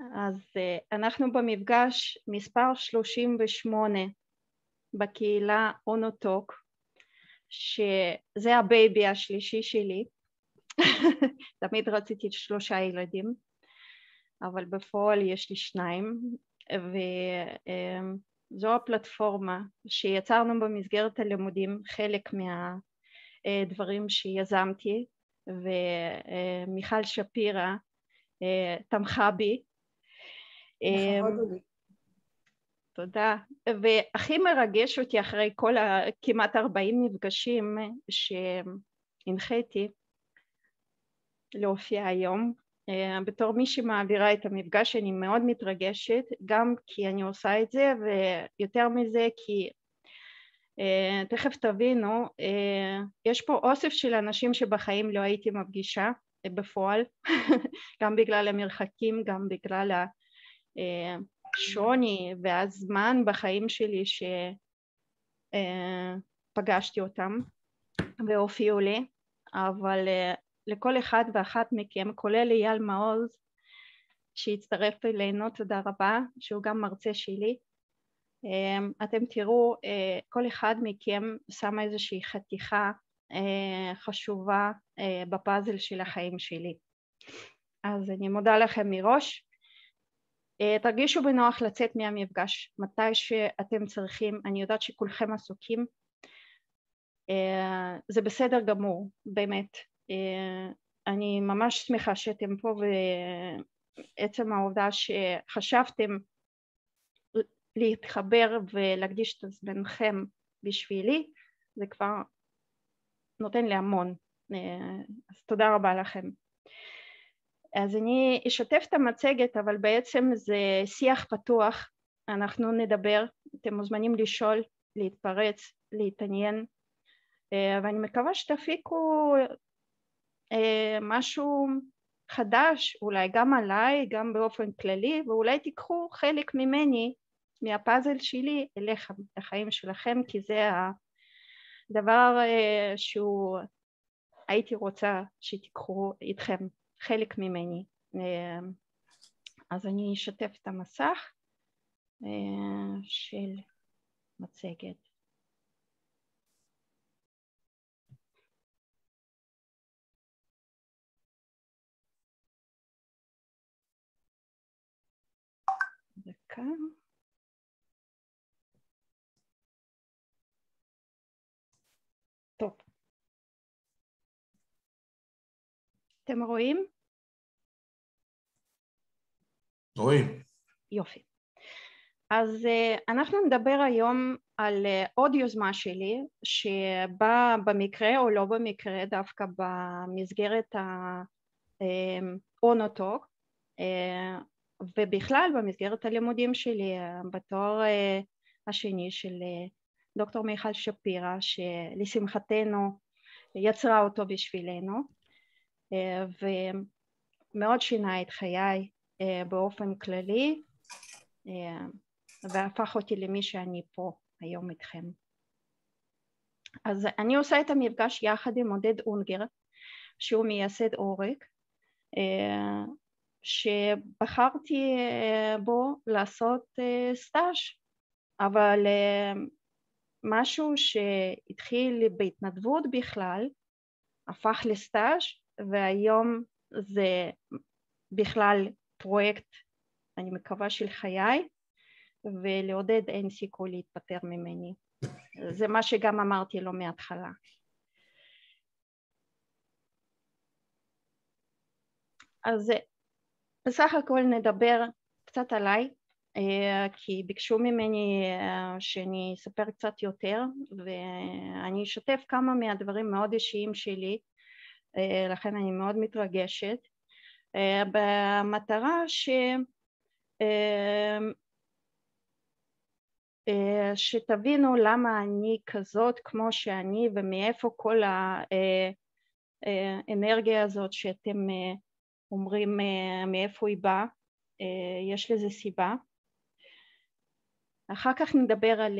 אז אנחנו במפגש מספר 38 בקהילה אונוטוק שזה ה baby השלישי שלי. תמיד רציתי שלושה ילדים אבל בפועל יש לי שניים וזו הפלטפורמה שיצרנו במסגרת הלימודים חלק מהדברים שיזמתי ומיכל שפירא תמכה בי תודה. והכי מרגש אותי אחרי כל הכמעט 40 מפגשים שהנחיתי להופיע היום. בתור מי שמעבירה את המפגש אני מאוד מתרגשת, גם כי אני עושה את זה ויותר מזה כי תכף תבינו, יש פה אוסף של אנשים שבחיים לא הייתי מפגישה בפועל, גם בגלל המרחקים, גם בגלל השוני והזמן בחיים שלי שפגשתי אותם והופיעו לי, אבל לכל אחד ואחת מכם, כולל אייל מעוז שהצטרף אלינו, תודה רבה, שהוא גם מרצה שלי. אתם תראו, כל אחד מכם שם איזושהי חתיכה חשובה בפאזל של החיים שלי. אז אני מודה לכם מראש. תרגישו בנוח לצאת מהמפגש. מתי שאתם צריכים, אני יודעת שכולכם עסוקים, זה בסדר גמור, באמת. אני ממש שמחה שאתם פה ועצם העובדה שחשבתם להתחבר ולהקדיש את זמנכם בשבילי זה כבר נותן לי המון. אז תודה רבה לכם אז אני אשתף את המצגת אבל בעצם זה שיח פתוח. אנחנו נדבר אתם מוזמנים לשאול להתפרץ להתעניין. ואני מקווה שתפיקו משהו חדש אולי גם עליי גם באופן כללי ואולי תיקחו חלק ממני מהפאזל שלי אליכם לחיים שלכם כי זה הדבר שהוא הייתי רוצה שתיקחו איתכם חלק ממני אז אני אשתף את המסך של מצגת דקה. אתם רואים? רואים. יופי. אז אנחנו נדבר היום על עוד יוזמה שלי שבאה במקרה או לא במקרה דווקא במסגרת האונוטוק ובכלל במסגרת הלימודים שלי בתואר השני של דוקטור מיכל שפירא שלשמחתנו יצרה אותו בשבילנו ומאוד שינה את חיי באופן כללי והפך אותי למי שאני פה היום איתכם. אז אני עושה את המפגש יחד עם עודד אונגר שהוא מייסד עורק שבחרתי בו לעשות סטאז' אבל משהו שהתחיל בהתנדבות בכלל הפך לסטאז' והיום זה בכלל פרויקט אני מקווה של חיי ולעודד אין סיכוי להתפטר ממני. זה מה שגם אמרתי לו מההתחלה. אז בסך הכל נדבר קצת עליי כי ביקשו ממני שאני אספר קצת יותר ואני אשתף כמה מהדברים מאוד אישיים שלי לכן אני מאוד מתרגשת במטרה ש... שתבינו למה אני כזאת כמו שאני ומאיפה כל האנרגיה הזאת שאתם אומרים מאיפה היא באה, יש לזה סיבה. אחר כך נדבר על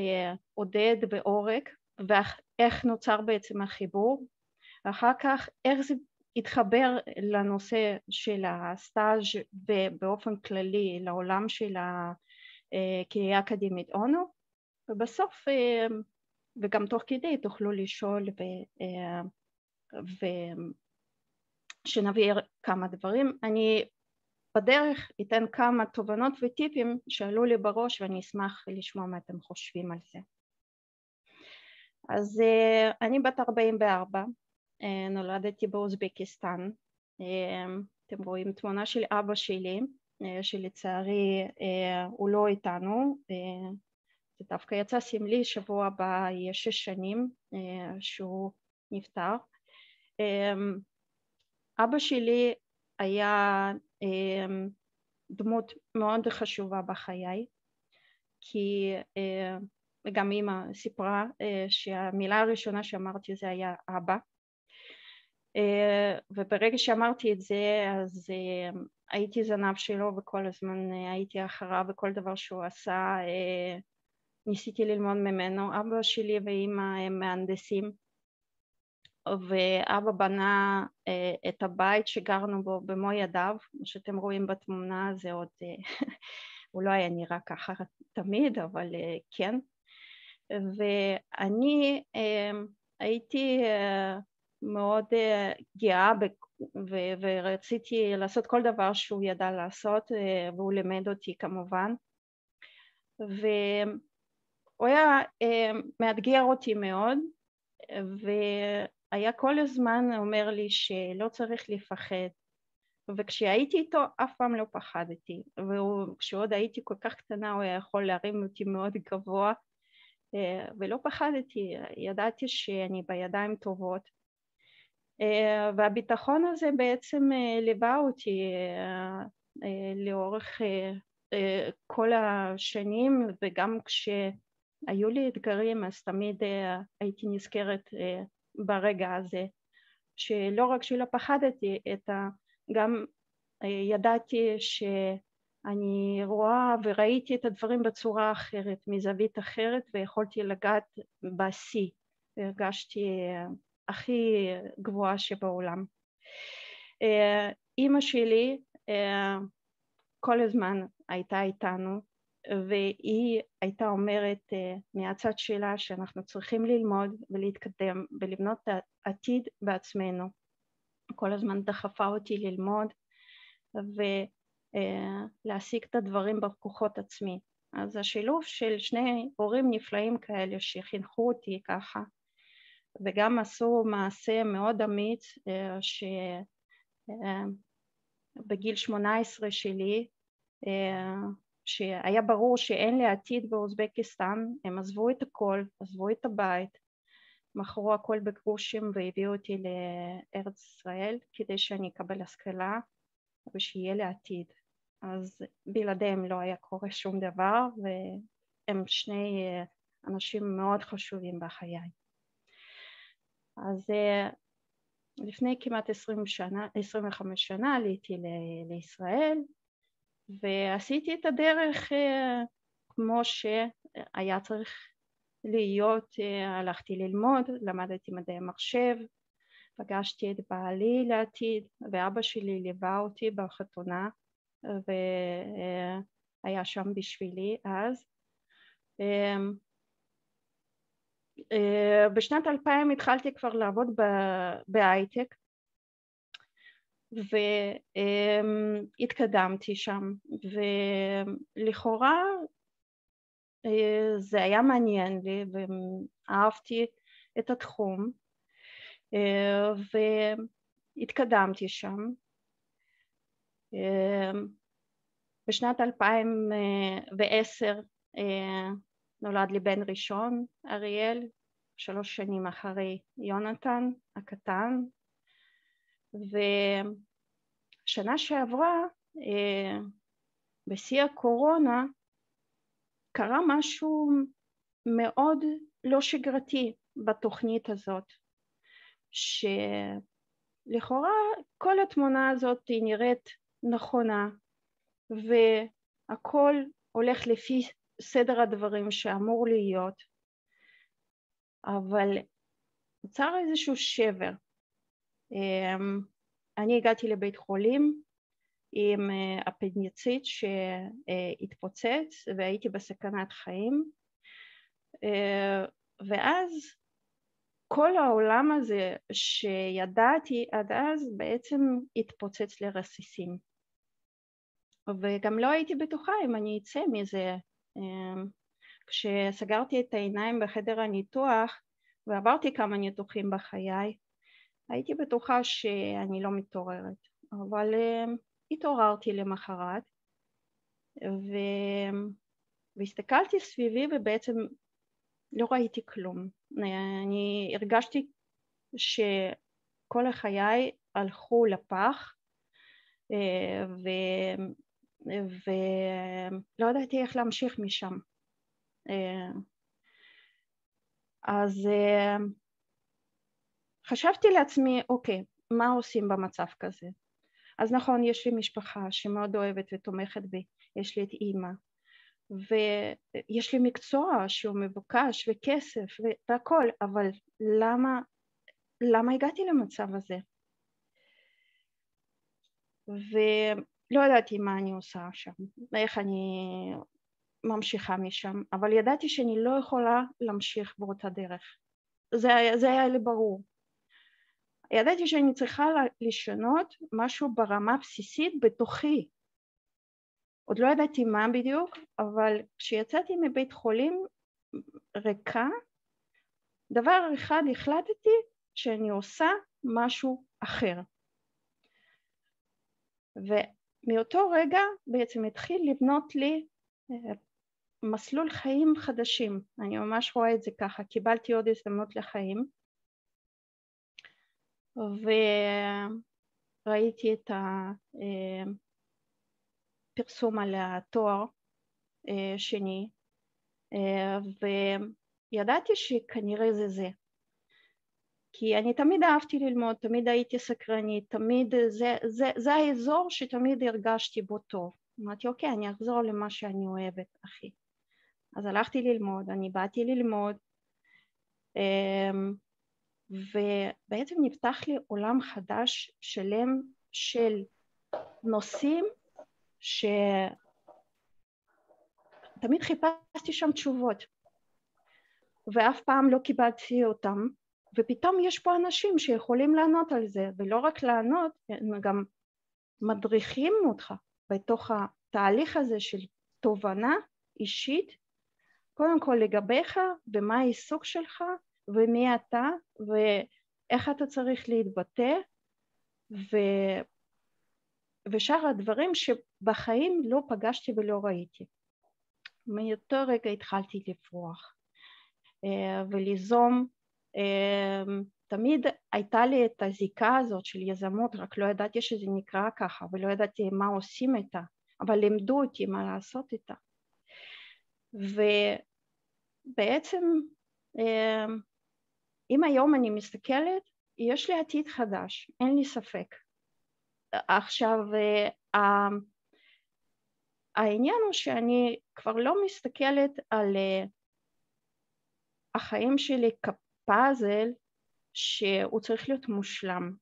עודד ועורק ואיך נוצר בעצם החיבור, ואחר כך איך זה התחבר לנושא של הסטאז' ובאופן כללי לעולם של הקהילה האקדמית אונו ובסוף וגם תוך כדי תוכלו לשאול ו, ושנבהיר כמה דברים. אני בדרך אתן כמה תובנות וטיפים שעלו לי בראש ואני אשמח לשמוע מה אתם חושבים על זה. אז אני בת 44 אה, נולדתי באוזבקיסטן, אתם רואים תמונה של אבא שלי שלצערי הוא לא איתנו, זה דווקא יצא סמלי, שבוע הבא יהיה שש שנים שהוא נפטר. אבא שלי היה דמות מאוד חשובה בחיי כי וגם אימא סיפרה שהמילה הראשונה שאמרתי זה היה אבא וברגע שאמרתי את זה אז אה, הייתי זנב שלו וכל הזמן אה, הייתי אחריו וכל דבר שהוא עשה ניסיתי ללמוד ממנו. אבא שלי ואימא הם מהנדסים ואבא בנה את הבית שגרנו בו במו ידיו, כמו שאתם רואים בתמונה זה עוד, הוא לא היה נראה ככה תמיד אבל כן ואני הייתי מאוד אה, גאה ורציתי לעשות כל דבר שהוא ידע לעשות אה, והוא לימד אותי כמובן. והוא היה אה, מאתגר אותי מאוד והיה כל הזמן אומר לי שלא צריך לפחד. וכשהייתי איתו אף פעם לא פחדתי. וכשעוד הייתי כל כך קטנה הוא היה יכול להרים אותי מאוד גבוה ולא פחדתי, ידעתי שאני בידיים טובות והביטחון הזה בעצם אה, ליווה אותי אה, לאורך כל השנים וגם כשהיו לי אתגרים אז תמיד הייתי נזכרת ברגע הזה. שלא רק שלא פחדתי אלא גם ידעתי שאני רואה וראיתי את הדברים בצורה אחרת, מזווית אחרת ויכולתי לגעת בשיא. והרגשתי הכי גבוהה שבעולם. אה, אימא שלי אה, כל הזמן הייתה איתנו והיא הייתה אומרת אה, מהצד שלה שאנחנו צריכים ללמוד ולהתקדם ולבנות את העתיד בעצמנו. כל הזמן דחפה אותי ללמוד ולהשיג את הדברים בכוחות עצמי. אז השילוב של שני הורים נפלאים כאלה שחינכו אותי ככה וגם עשו מעשה מאוד אמיץ אה, שבגיל אה, 18 שלי אה, שהיה ברור שאין לי עתיד באוזבקיסטן הם עזבו את הכל, עזבו את הבית מכרו הכל בגרושים והביאו אותי לארץ ישראל כדי שאני אקבל השכלה ושיהיה לי עתיד. אז בלעדיהם לא היה קורה שום דבר והם שני אנשים מאוד חשובים בחיי אז אה, לפני כמעט 20 שנה, 25 שנה עליתי לישראל ועשיתי את הדרך אה, כמו שהיה צריך להיות, אה, הלכתי ללמוד, למדתי מדעי מחשב, פגשתי את בעלי לעתיד ואבא שלי ליווה אותי בחתונה והיה שם בשבילי אז בשנת 2000 התחלתי כבר לעבוד בהייטק. והתקדמתי שם ולכאורה אה, זה היה מעניין לי ואהבתי את התחום אה, והתקדמתי שם. בשנת 2010 נולד לי בן ראשון, אריאל, שלוש שנים אחרי יונתן הקטן, ושנה שעברה אה, בשיא הקורונה קרה משהו מאוד לא שגרתי בתוכנית הזאת, שלכאורה כל התמונה הזאת היא נראית נכונה והכל הולך לפי סדר הדברים שאמור להיות, אבל נוצר איזשהו שבר. אמ, אני הגעתי לבית חולים עם אה, אפנדיציט שהתפוצץ והייתי בסכנת חיים. אה, ואז כל העולם הזה שידעתי עד אז בעצם התפוצץ לרסיסים. וגם לא הייתי בטוחה אם אני אצא מזה כשסגרתי את העיניים בחדר הניתוח ועברתי כמה ניתוחים בחיי הייתי בטוחה שאני לא מתעוררת אבל התעוררתי למחרת ו... והסתכלתי סביבי ובעצם לא ראיתי כלום. אני הרגשתי שכל החיי הלכו לפח ולא ידעתי איך להמשיך משם. אז חשבתי לעצמי, אוקיי, מה עושים במצב כזה? אז נכון, יש לי משפחה שמאוד אוהבת ותומכת בי, יש לי את אימא, ויש לי מקצוע שהוא מבוקש וכסף והכל, אבל למה, למה הגעתי למצב הזה? ולא ידעתי מה אני עושה שם, איך אני ממשיכה משם, אבל ידעתי שאני לא יכולה להמשיך באותה דרך. זה, זה היה לי ברור. ידעתי שאני צריכה לשנות משהו ברמה בסיסית בתוכי. עוד לא ידעתי מה בדיוק, אבל כשיצאתי מבית חולים ריקה, דבר אחד החלטתי שאני עושה משהו אחר. ומאותו רגע בעצם התחיל לבנות לי אה, מסלול חיים חדשים, אני ממש רואה את זה ככה, קיבלתי עוד הזדמנות לחיים. וראיתי את הפרסום על התואר אה, שני אה, וידעתי שכנראה זה זה כי אני תמיד אהבתי ללמוד, תמיד הייתי סקרנית, תמיד זה, זה, זה האזור שתמיד הרגשתי בו טוב. אמרתי אוקיי אני אחזור למה שאני אוהבת הכי. אז הלכתי ללמוד, אני באתי ללמוד אמ, ובעצם נפתח לי עולם חדש שלם של נושאים שתמיד חיפשתי שם תשובות ואף פעם לא קיבלתי אותם ופתאום יש פה אנשים שיכולים לענות על זה ולא רק לענות הם גם מדריכים אותך בתוך התהליך הזה של תובנה אישית קודם כל לגביך ומה העיסוק שלך ומי אתה ואיך אתה צריך להתבטא ו... ושאר הדברים שבחיים לא פגשתי ולא ראיתי. מאותו רגע התחלתי לפרוח אה, וליזום, תמיד הייתה לי את הזיקה הזאת של יזמות, רק לא ידעתי שזה נקרא ככה ולא ידעתי מה עושים איתה, אבל לימדו אותי מה לעשות איתה. ובעצם אה, אם היום אני מסתכלת, יש לי עתיד חדש, אין לי ספק. עכשיו, אה, העניין הוא שאני כבר לא מסתכלת על אה, החיים שלי כפאזל שהוא צריך להיות מושלם.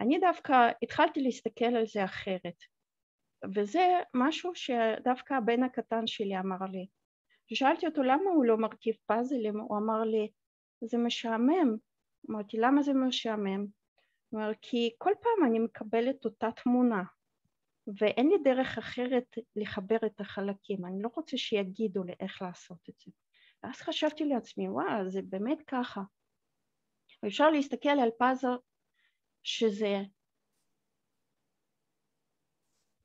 אני דווקא התחלתי להסתכל על זה אחרת, וזה משהו שדווקא הבן הקטן שלי אמר לי. כששאלתי אותו למה הוא לא מרכיב פאזלים, הוא אמר לי זה משעמם. אמרתי למה זה משעמם? הוא אומר כי כל פעם אני מקבלת אותה תמונה ואין לי דרך אחרת לחבר את החלקים, אני לא רוצה שיגידו לי איך לעשות את זה. ואז חשבתי לעצמי וואו זה באמת ככה. ואפשר להסתכל על פאזל שזה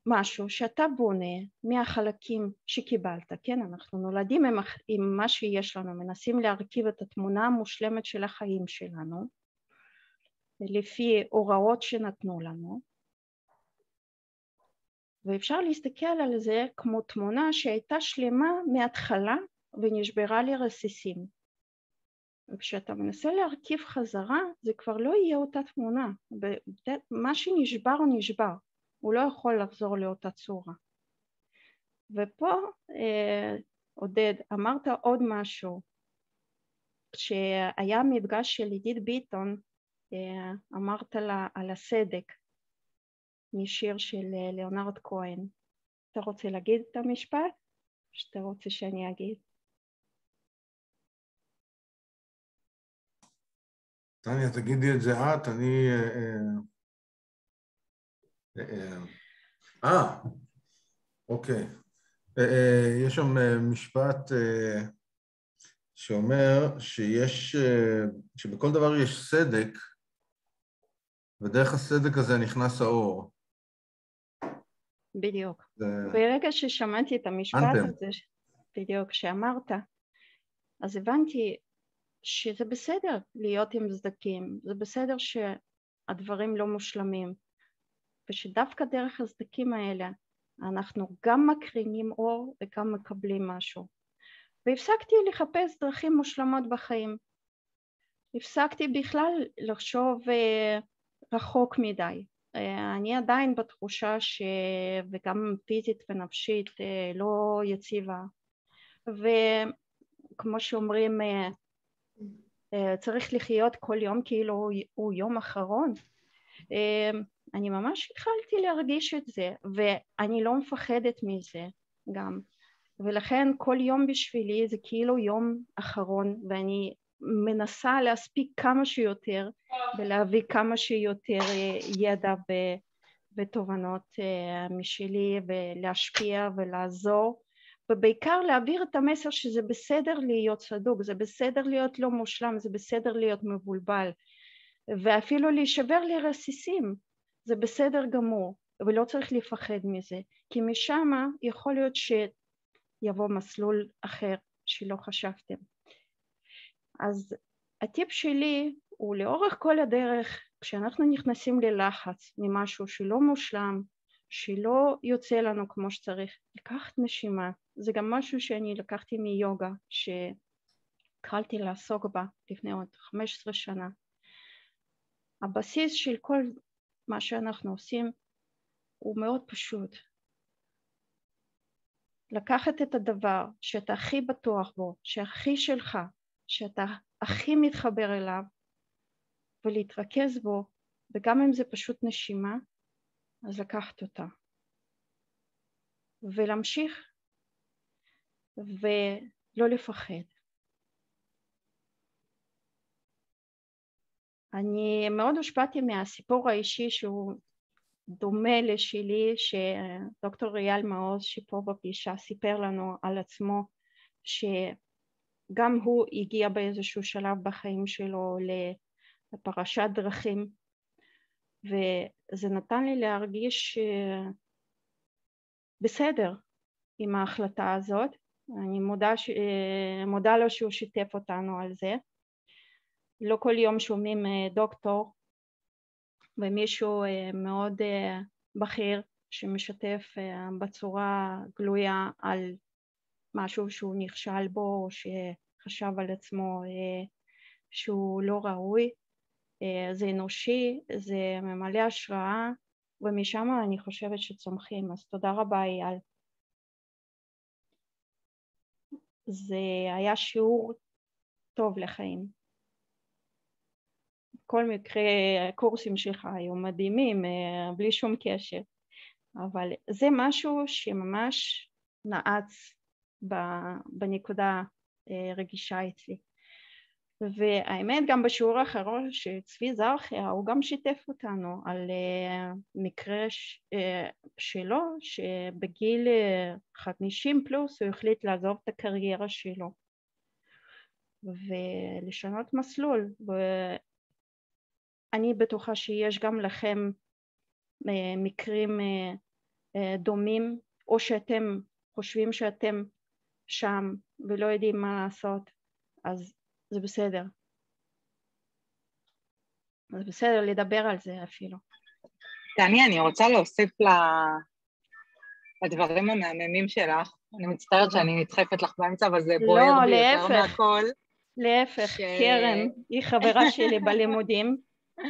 משהו שאתה בונה מהחלקים שקיבלת, כן, אנחנו נולדים עם, עם מה שיש לנו, מנסים להרכיב את התמונה המושלמת של החיים שלנו לפי הוראות שנתנו לנו ואפשר להסתכל על זה כמו תמונה שהייתה שלמה מההתחלה ונשברה לרסיסים וכשאתה מנסה להרכיב חזרה זה כבר לא יהיה אותה תמונה, מה שנשבר נשבר הוא לא יכול לחזור לאותה צורה. ופה אה, עודד אמרת עוד משהו, כשהיה מפגש של עידית ביטון אמרת לה על הסדק משיר של ליאונרד כהן. אתה רוצה להגיד את המשפט? שאתה רוצה שאני אגיד? טניה, תגידי את זה את, אני... אה, אוקיי. יש שם משפט שאומר שיש, שבכל דבר יש סדק, ודרך הסדק הזה נכנס האור. בדיוק. זה... ברגע ששמעתי את המשפט. הזה, בדיוק, שאמרת, אז הבנתי שזה בסדר להיות עם סדקים, זה בסדר שהדברים לא מושלמים, ושדווקא דרך הסדקים האלה אנחנו גם מקרינים אור וגם מקבלים משהו. והפסקתי לחפש דרכים מושלמות בחיים. הפסקתי בכלל לחשוב uh, רחוק מדי. Uh, אני עדיין בתחושה ש... וגם פיזית ונפשית uh, לא יציבה. וכמו שאומרים uh, צריך לחיות כל יום כאילו הוא יום אחרון. Uh, אני ממש התחלתי להרגיש את זה ואני לא מפחדת מזה גם ולכן כל יום בשבילי זה כאילו יום אחרון ואני מנסה להספיק כמה שיותר ולהביא כמה שיותר אה, ידע ותובנות אה, משלי ולהשפיע ולעזור ובעיקר להעביר את המסר שזה בסדר להיות צדוק, זה בסדר להיות לא מושלם, זה בסדר להיות מבולבל. ואפילו להישבר לרסיסים זה בסדר גמור ולא צריך לפחד מזה כי משם יכול להיות שיבוא מסלול אחר שלא חשבתם. אז הטיפ שלי הוא לאורך כל הדרך כשאנחנו נכנסים ללחץ ממשהו שלא מושלם שלא יוצא לנו כמו שצריך לקחת נשימה זה גם משהו שאני לקחתי מיוגה שהתחלתי לעסוק בה לפני עוד 15 שנה הבסיס של כל מה שאנחנו עושים הוא מאוד פשוט. לקחת את הדבר שאתה הכי בטוח בו, שהכי שלך, שאתה הכי מתחבר אליו ולהתרכז בו וגם אם זה פשוט נשימה אז לקחת אותה ולהמשיך ולא לפחד. אני מאוד הושפעתי מהסיפור האישי שהוא דומה לשלי שדוקטור אייל מעוז שפה בפגישה סיפר לנו על עצמו שגם הוא הגיע באיזשהו שלב בחיים שלו לפרשת דרכים וזה נתן לי להרגיש בסדר עם ההחלטה הזאת אני מודה, ש... מודה לו שהוא שיתף אותנו על זה. לא כל יום שומעים אה, דוקטור ומישהו אה, מאוד אה, בכיר שמשתף בצורה גלויה על משהו שהוא נכשל בו או שחשב על עצמו שהוא לא ראוי. זה אנושי, זה ממלא השראה ומשם אני חושבת שצומחים. אז תודה רבה אייל זה היה שיעור טוב לחיים. כל מקרה הקורסים שלך היו מדהימים אה, בלי שום קשר. אבל זה משהו שממש נעץ בנקודה אה, רגישה אצלי והאמת גם בשיעור האחרון שצבי זרחיה הוא גם שיתף אותנו על אה, מקרה שלו שבגיל 50 פלוס הוא החליט לעזוב את הקריירה שלו ולשנות מסלול. אני בטוחה שיש גם לכם אה, מקרים אה, אה, דומים או שאתם חושבים שאתם שם ולא יודעים מה לעשות אז זה בסדר זה בסדר לדבר על זה אפילו. תעני, אני רוצה להוסיף לדברים המהממים שלך. אני מצטערת שאני נדחפת לך באמצע, אבל זה בוער לא, בי יותר מהכל. להפך, ש... קרן היא חברה שלי בלימודים,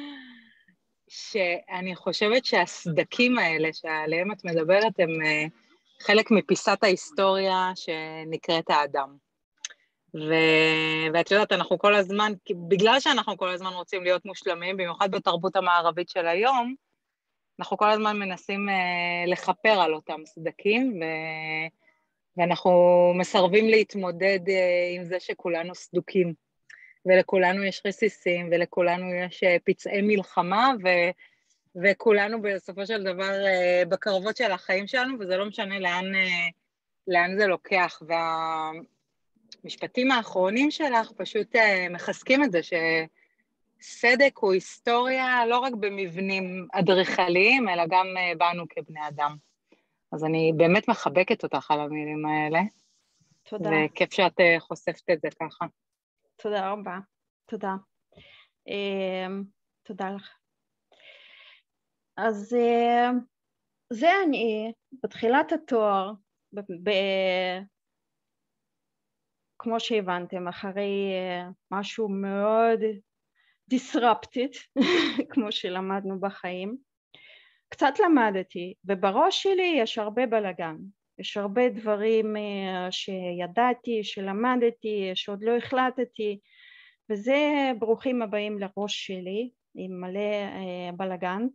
שאני חושבת שהסדקים האלה שעליהם את מדברת הם אה, חלק מפיסת ההיסטוריה שנקראת האדם. ו... ואת יודעת, אנחנו כל הזמן, בגלל שאנחנו כל הזמן רוצים להיות מושלמים, במיוחד בתרבות המערבית של היום, אנחנו כל הזמן מנסים uh, לכפר על אותם סדקים, ו... ואנחנו מסרבים להתמודד uh, עם זה שכולנו סדוקים, ולכולנו יש רסיסים, ולכולנו יש uh, פצעי מלחמה, ו... וכולנו בסופו של דבר uh, בקרבות של החיים שלנו, וזה לא משנה לאן, uh, לאן זה לוקח. והמשפטים האחרונים שלך פשוט uh, מחזקים את זה, שסדק הוא היסטוריה לא רק במבנים אדריכליים, אלא גם uh, בנו כבני אדם. אז אני באמת מחבקת אותך על המילים האלה. תודה. וכיף שאת uh, חושפת את זה ככה. תודה רבה. תודה. Uh, תודה לך. אז זה אני בתחילת התואר, כמו שהבנתם, אחרי uh, משהו מאוד disrupted, כמו שלמדנו בחיים, קצת למדתי, ובראש שלי יש הרבה בלאגן, יש הרבה דברים uh, שידעתי, שלמדתי, שעוד לא החלטתי, וזה ברוכים הבאים לראש שלי עם מלא uh, בלאגן.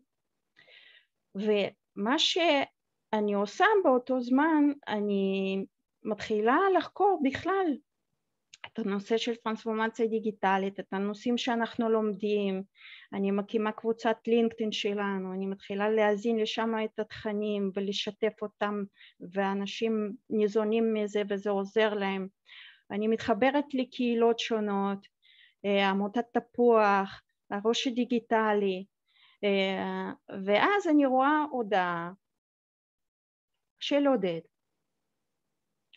ומה שאני עושה באותו זמן, אני מתחילה לחקור בכלל את הנושא של טרנספורמציה דיגיטלית, את הנושאים שאנחנו לומדים, אני מקימה קבוצת לינקדאין שלנו, אני מתחילה להזין לשם את התכנים ולשתף אותם ואנשים ניזונים מזה וזה עוזר להם, אני מתחברת לקהילות שונות, אה, עמותת תפוח, הראש הדיגיטלי, אה, ואז אני רואה הודעה של עודד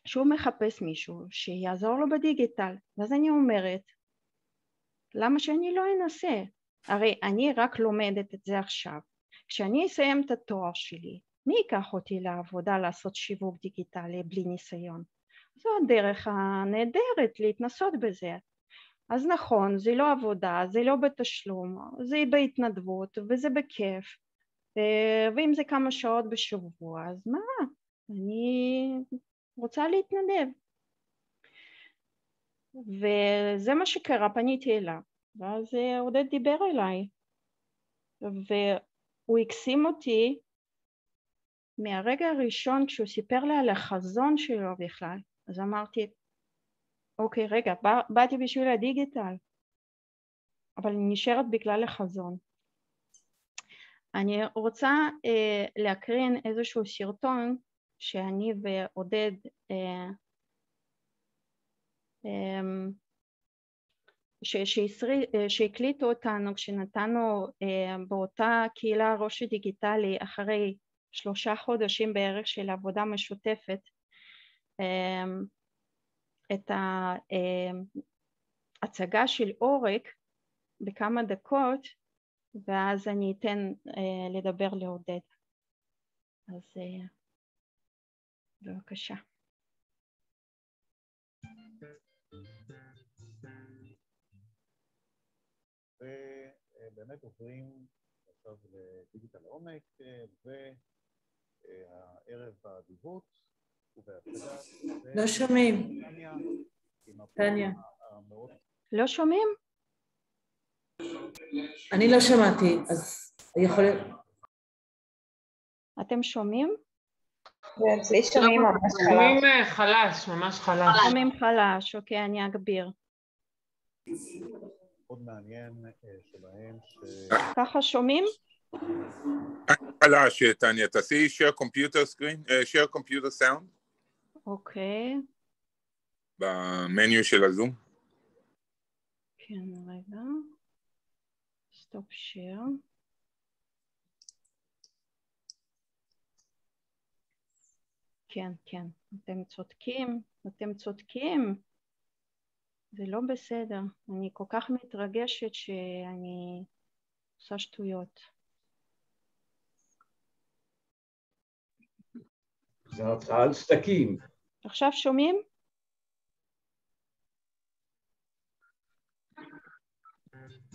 שהוא מחפש מישהו שיעזור לו בדיגיטל. ואז אני אומרת למה שאני לא אנסה? הרי אני רק לומדת את זה עכשיו. כשאני אסיים את התואר שלי מי ייקח אותי לעבודה לעשות שיווק דיגיטלי בלי ניסיון? זו הדרך הנהדרת להתנסות בזה. אז נכון, זה לא עבודה, זה לא בתשלום, זה בהתנדבות וזה בכיף. אה, ואם זה כמה שעות בשבוע אז מה, אני רוצה להתנדב. וזה מה שקרה, פניתי אליו ואז אה, עודד דיבר אליי. והוא הקסים אותי מהרגע הראשון כשהוא סיפר לי על החזון שלו בכלל. אז אמרתי אוקיי, רגע, בא, באתי בשביל הדיגיטל, אבל אני נשארת בגלל החזון. אני רוצה אה, להקרין איזשהו סרטון שאני ועודד אה, אה, שהקליטו אותנו כשנתנו אה, באותה קהילה ראש דיגיטלי אחרי שלושה חודשים בערך של עבודה משותפת אה, את ההצגה של עורק בכמה דקות ואז אני אתן אה, לדבר לעודד. אז אה, בבקשה. ובאמת עוברים עכשיו לדיגיטל עומק, והערב באדיבות לא שומעים. טניה. לא שומעים? אני לא שמעתי, אז יכול להיות... אתם שומעים? כן, אצלי שומעים ממש חלש. שומעים אה, חלש, ממש חלש. שומעים חלש, אוקיי, אני אגביר. מאוד מעניין אה, שלהם ש... ככה שומעים? חלש, טניה, תעשי share computer screen, uh, share computer sound. אוקיי. במניו של הזום. כן, רגע. סטופ שייר. כן, כן, אתם צודקים, אתם צודקים. זה לא בסדר. אני כל כך מתרגשת שאני עושה שטויות. זה הרצאה על סדקים. עכשיו שומעים?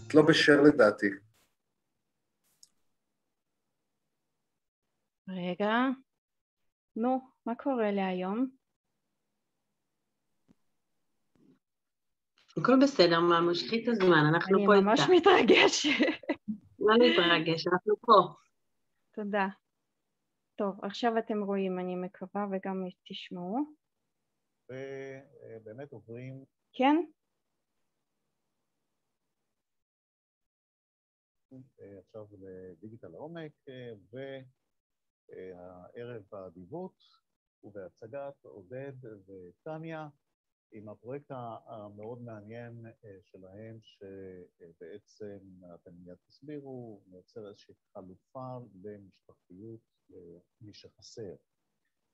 את לא בשר לדעתי. רגע, נו, מה קורה לי היום? הכל בסדר, ממש, קחי את הזמן, אנחנו אני פה איתך. ממש מתרגשת. לא להתרגש, אנחנו פה. תודה. טוב, עכשיו אתם רואים, אני מקווה, וגם תשמעו. ובאמת עוברים כן? אה, עכשיו לדיגיטל לעומק, אה, והערב באדיבות ובהצגת עודד וטניה עם הפרויקט המאוד מעניין אה, שלהם, שבעצם אתם מיד תסבירו, מייצר איזושהי חלופה למשפחתיות למי שחסר.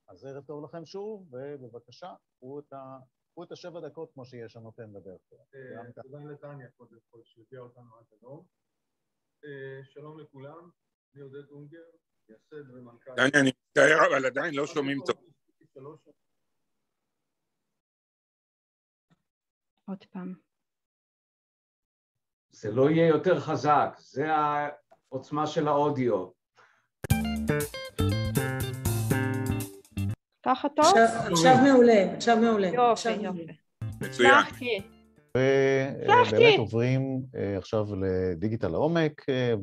אז ערב טוב לכם שוב, ובבקשה, קחו את, ה... את השבע דקות כמו שיש בדרך כלל. גם ככה. תודה לטניה קודם כל שהביאה אותנו עד היום. אה, שלום לכולם, אני עודד אונגר, מייסד ומנכ"ל... דני, אני מצטער, אבל עדיין לא שומעים טוב. עוד פעם. זה לא יהיה יותר חזק, זה העוצמה של האודיו. ככה טוב? עכשיו- מעולה, עכשיו מעולה. יופי, יופי. מצוין. ובאמת. עוברים אה, עכשיו לדיגיטל לעומק, אה,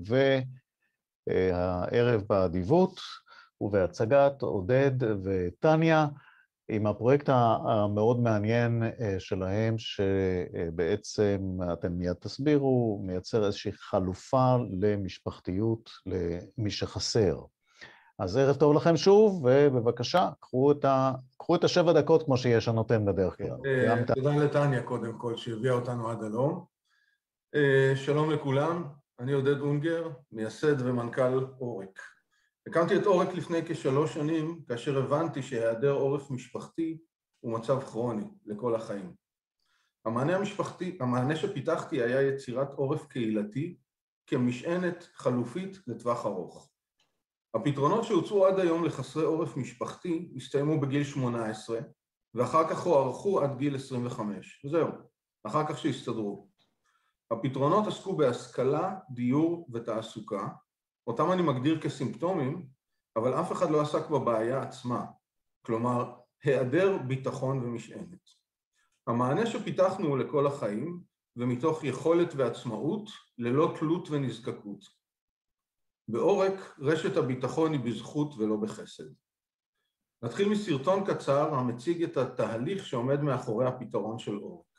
והערב באדיבות ובהצגת עודד וטניה, עם הפרויקט המאוד מעניין אה, שלהם, שבעצם אתם מיד תסבירו, מייצר איזושהי חלופה למשפחתיות למי שחסר. אז ערב טוב לכם שוב, ובבקשה, קחו את, ה... קחו את השבע דקות כמו שיש הנותן בדרך כלל. אה, תודה לטניה קודם כל שהביאה אותנו עד הלום. אה, שלום לכולם, אני עודד אונגר, מייסד ומנכ"ל עורק. הקמתי את עורק לפני כשלוש שנים, כאשר הבנתי שהיעדר עורף משפחתי הוא מצב כרוני לכל החיים. המענה המשפחתי, המענה שפיתחתי היה יצירת עורף קהילתי כמשענת חלופית לטווח ארוך. הפתרונות שהוצאו עד היום לחסרי עורף משפחתי הסתיימו בגיל 18, ואחר כך הוארכו עד גיל 25, וזהו, אחר כך שהסתדרו. הפתרונות עסקו בהשכלה, דיור ותעסוקה, אותם אני מגדיר כסימפטומים, אבל אף אחד לא עסק בבעיה עצמה, כלומר, היעדר ביטחון ומשענת. המענה שפיתחנו הוא לכל החיים, ומתוך יכולת ועצמאות, ללא תלות ונזקקות. בעורק, רשת הביטחון היא בזכות ולא בחסד. נתחיל מסרטון קצר המציג את התהליך שעומד מאחורי הפתרון של עורק.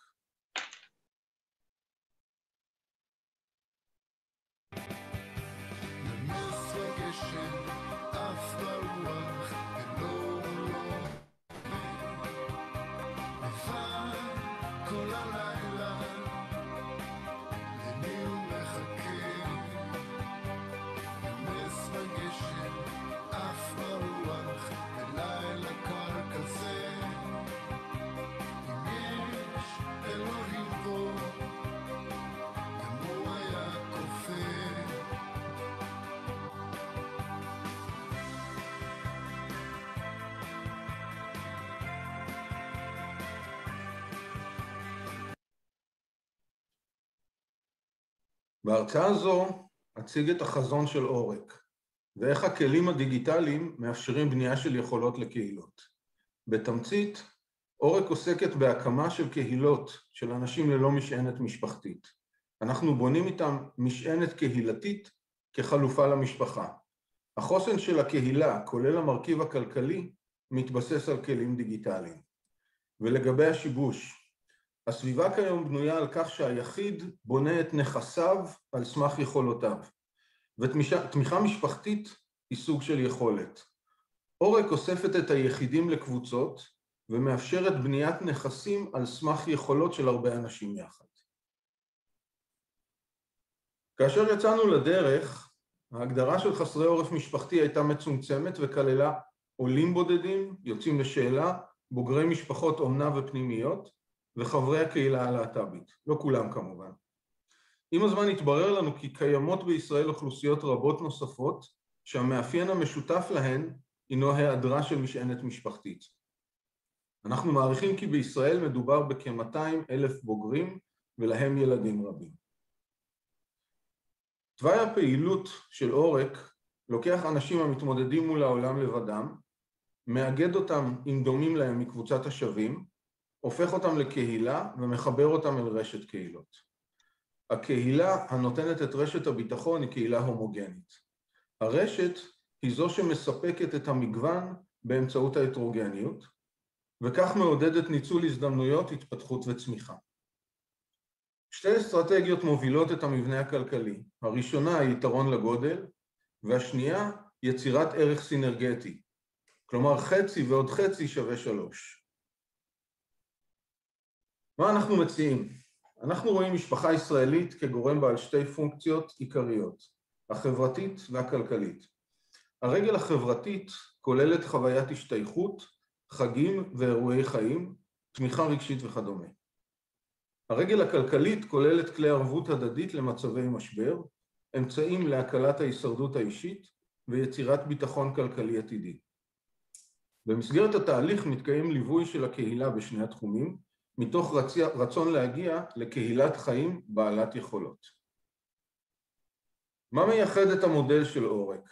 בהרצאה זו אציג את החזון של עורק ואיך הכלים הדיגיטליים מאפשרים בנייה של יכולות לקהילות. בתמצית, עורק עוסקת בהקמה של קהילות של אנשים ללא משענת משפחתית. אנחנו בונים איתם משענת קהילתית כחלופה למשפחה. החוסן של הקהילה, כולל המרכיב הכלכלי, מתבסס על כלים דיגיטליים. ולגבי השיבוש, הסביבה כיום בנויה על כך שהיחיד בונה את נכסיו על סמך יכולותיו, ותמיכה משפחתית היא סוג של יכולת. עורק אוספת את היחידים לקבוצות ומאפשרת בניית נכסים על סמך יכולות של הרבה אנשים יחד. כאשר יצאנו לדרך, ההגדרה של חסרי עורף משפחתי הייתה מצומצמת וכללה עולים בודדים, יוצאים לשאלה, בוגרי משפחות אומנה ופנימיות, וחברי הקהילה הלהט"בית, לא כולם כמובן. עם הזמן התברר לנו כי קיימות בישראל אוכלוסיות רבות נוספות שהמאפיין המשותף להן הינו היעדרה של משענת משפחתית. אנחנו מעריכים כי בישראל מדובר בכ-200 אלף בוגרים ולהם ילדים רבים. תוואי הפעילות של עורק לוקח אנשים המתמודדים מול העולם לבדם, מאגד אותם עם דומים להם מקבוצת השווים, הופך אותם לקהילה ומחבר אותם אל רשת קהילות. הקהילה הנותנת את רשת הביטחון היא קהילה הומוגנית. הרשת היא זו שמספקת את המגוון באמצעות ההטרוגניות, וכך מעודדת ניצול הזדמנויות, התפתחות וצמיחה. שתי אסטרטגיות מובילות את המבנה הכלכלי, הראשונה היא יתרון לגודל, והשנייה יצירת ערך סינרגטי, כלומר חצי ועוד חצי שווה שלוש. מה אנחנו מציעים? אנחנו רואים משפחה ישראלית כגורם בעל שתי פונקציות עיקריות, החברתית והכלכלית. הרגל החברתית כוללת חוויית השתייכות, חגים ואירועי חיים, תמיכה רגשית וכדומה. הרגל הכלכלית כוללת כלי ערבות הדדית למצבי משבר, אמצעים להקלת ההישרדות האישית ויצירת ביטחון כלכלי עתידי. במסגרת התהליך מתקיים ליווי של הקהילה בשני התחומים, מתוך רצון להגיע לקהילת חיים בעלת יכולות. מה מייחד את המודל של עורק?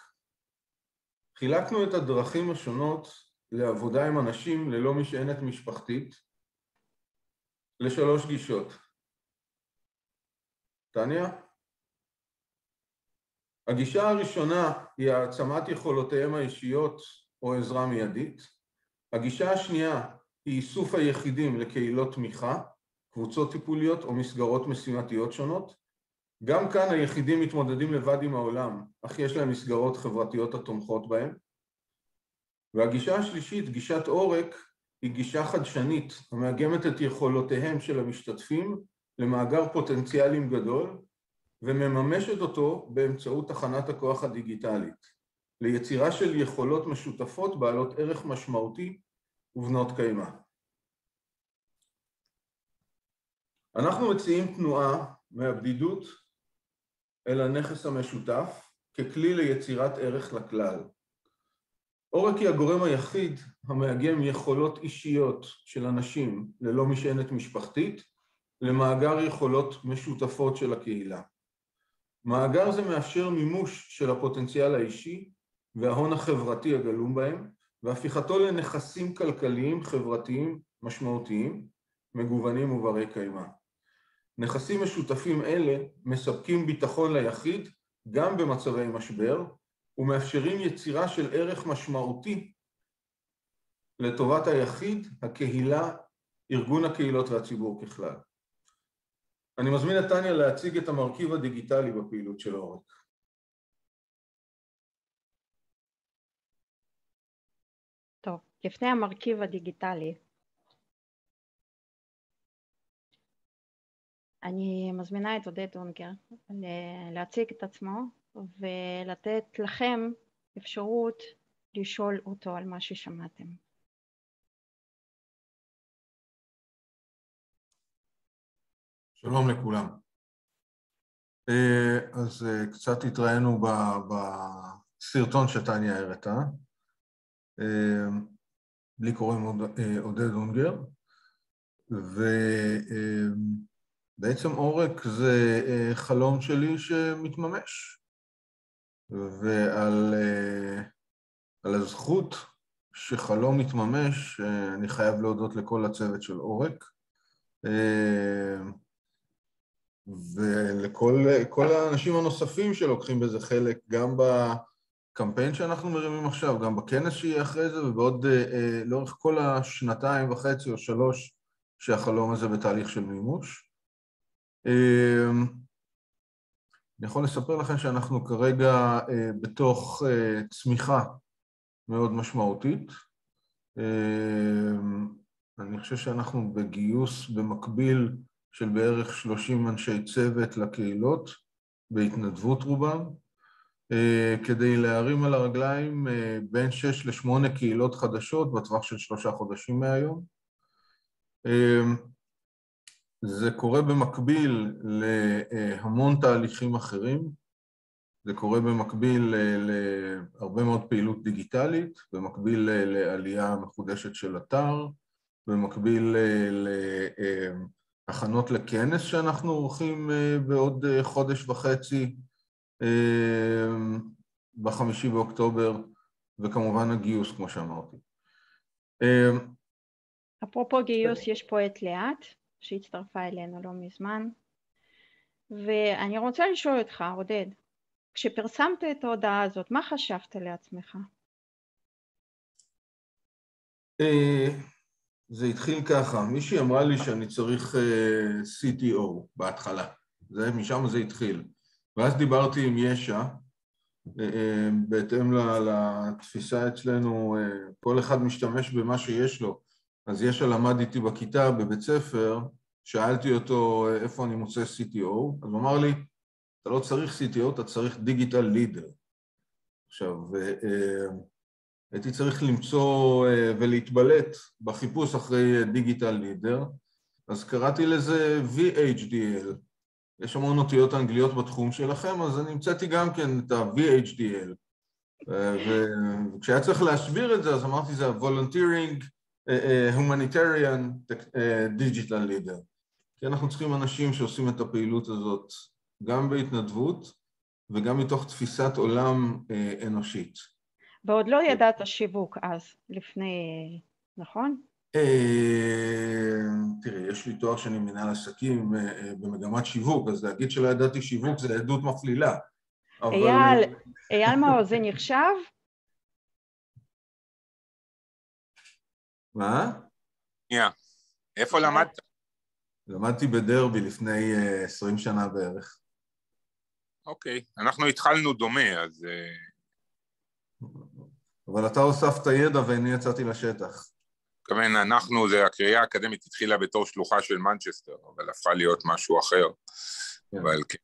חילקנו את הדרכים השונות לעבודה עם אנשים ללא משענת משפחתית לשלוש גישות. טניה? הגישה הראשונה היא העצמת יכולותיהם האישיות או עזרה מיידית. הגישה השנייה היא איסוף היחידים לקהילות תמיכה, קבוצות טיפוליות או מסגרות משימתיות שונות. גם כאן היחידים מתמודדים לבד עם העולם, אך יש להם מסגרות חברתיות התומכות בהם. והגישה השלישית, גישת עורק, היא גישה חדשנית המאגמת את יכולותיהם של המשתתפים למאגר פוטנציאלים גדול ומממשת אותו באמצעות תחנת הכוח הדיגיטלית ליצירה של יכולות משותפות בעלות ערך משמעותי ובנות קיימא. אנחנו מציעים תנועה מהבדידות אל הנכס המשותף ככלי ליצירת ערך לכלל. עורק היא הגורם היחיד המאגם יכולות אישיות של אנשים ללא משענת משפחתית למאגר יכולות משותפות של הקהילה. מאגר זה מאפשר מימוש של הפוטנציאל האישי וההון החברתי הגלום בהם והפיכתו לנכסים כלכליים חברתיים משמעותיים, מגוונים וברי קיימא. נכסים משותפים אלה מספקים ביטחון ליחיד גם במצבי משבר ומאפשרים יצירה של ערך משמעותי לטובת היחיד, הקהילה, ארגון הקהילות והציבור ככלל. אני מזמין את טניה להציג את המרכיב הדיגיטלי בפעילות של עורק. לפני המרכיב הדיגיטלי, אני מזמינה את עודד אונגר להציג את עצמו ולתת לכם אפשרות לשאול אותו על מה ששמעתם. שלום לכולם. אה, אז אה, קצת התראינו בסרטון שטניה הראתה. אה, לי קוראים עודד אונגר, ובעצם עורק זה חלום שלי שמתממש. ועל על הזכות שחלום מתממש, אני חייב להודות לכל הצוות של עורק. ולכל האנשים הנוספים שלוקחים בזה חלק, גם בקמפיין שאנחנו מרימים עכשיו, גם בכנס שיהיה אחרי זה, ובעוד, לאורך כל השנתיים וחצי או שלוש שהחלום הזה בתהליך של מימוש. אני יכול לספר לכם שאנחנו כרגע בתוך צמיחה מאוד משמעותית. אני חושב שאנחנו בגיוס במקביל של בערך 30 אנשי צוות לקהילות, בהתנדבות רובם, כדי להרים על הרגליים בין 6 ל-8 קהילות חדשות בטווח של שלושה חודשים מהיום. זה קורה במקביל להמון תהליכים אחרים, זה קורה במקביל להרבה מאוד פעילות דיגיטלית, במקביל לעלייה מחודשת של אתר, במקביל להכנות לכנס שאנחנו עורכים בעוד חודש וחצי בחמישי באוקטובר, וכמובן הגיוס, כמו שאמרתי. אפרופו גיוס, יש פה את ליאת, שהצטרפה אלינו לא מזמן, ואני רוצה לשאול אותך, עודד, כשפרסמת את ההודעה הזאת, מה חשבת לעצמך? אה, זה התחיל ככה, מישהי אמרה לי שאני צריך אה, CTO בהתחלה, זה, משם זה התחיל. ואז דיברתי עם ישע, אה, בהתאם לתפיסה אצלנו, כל אחד משתמש במה שיש לו. אז ישע למד איתי בכיתה, בבית ספר, שאלתי אותו איפה אני מוצא CTO, אז הוא אמר לי, אתה לא צריך CTO, אתה צריך דיגיטל לידר. עכשיו, הייתי צריך למצוא אה, ולהתבלט בחיפוש אחרי דיגיטל לידר, אז קראתי לזה VHDL. יש המון אותיות אנגליות בתחום שלכם, אז אני המצאתי גם כן את ה-VHDL. אה, וכשהיה צריך להסביר את זה, אז אמרתי זה ה-Volunteering אה, Humanitarian Digital Leader. כי אנחנו צריכים אנשים שעושים את הפעילות הזאת גם בהתנדבות וגם מתוך תפיסת עולם אנושית. ועוד לא. ידעת שיווק אז, לפני, נכון? אה, תראי, יש לי תואר שני מנהל עסקים אה, אה, במגמת שיווק, אז להגיד שלא ידעתי שיווק זה עדות מפלילה. אייל, אייל מעוז, זה נחשב? מה? שנייה, איפה למדת? למדתי בדרבי לפני עשרים שנה בערך. אוקיי, אנחנו התחלנו דומה, אז... אבל אתה הוספת ידע ואני יצאתי לשטח. מתכוון, אנחנו, זה הקריאה האקדמית התחילה בתור שלוחה של מנצ'סטר, אבל הפכה להיות משהו אחר. כן. אבל כן.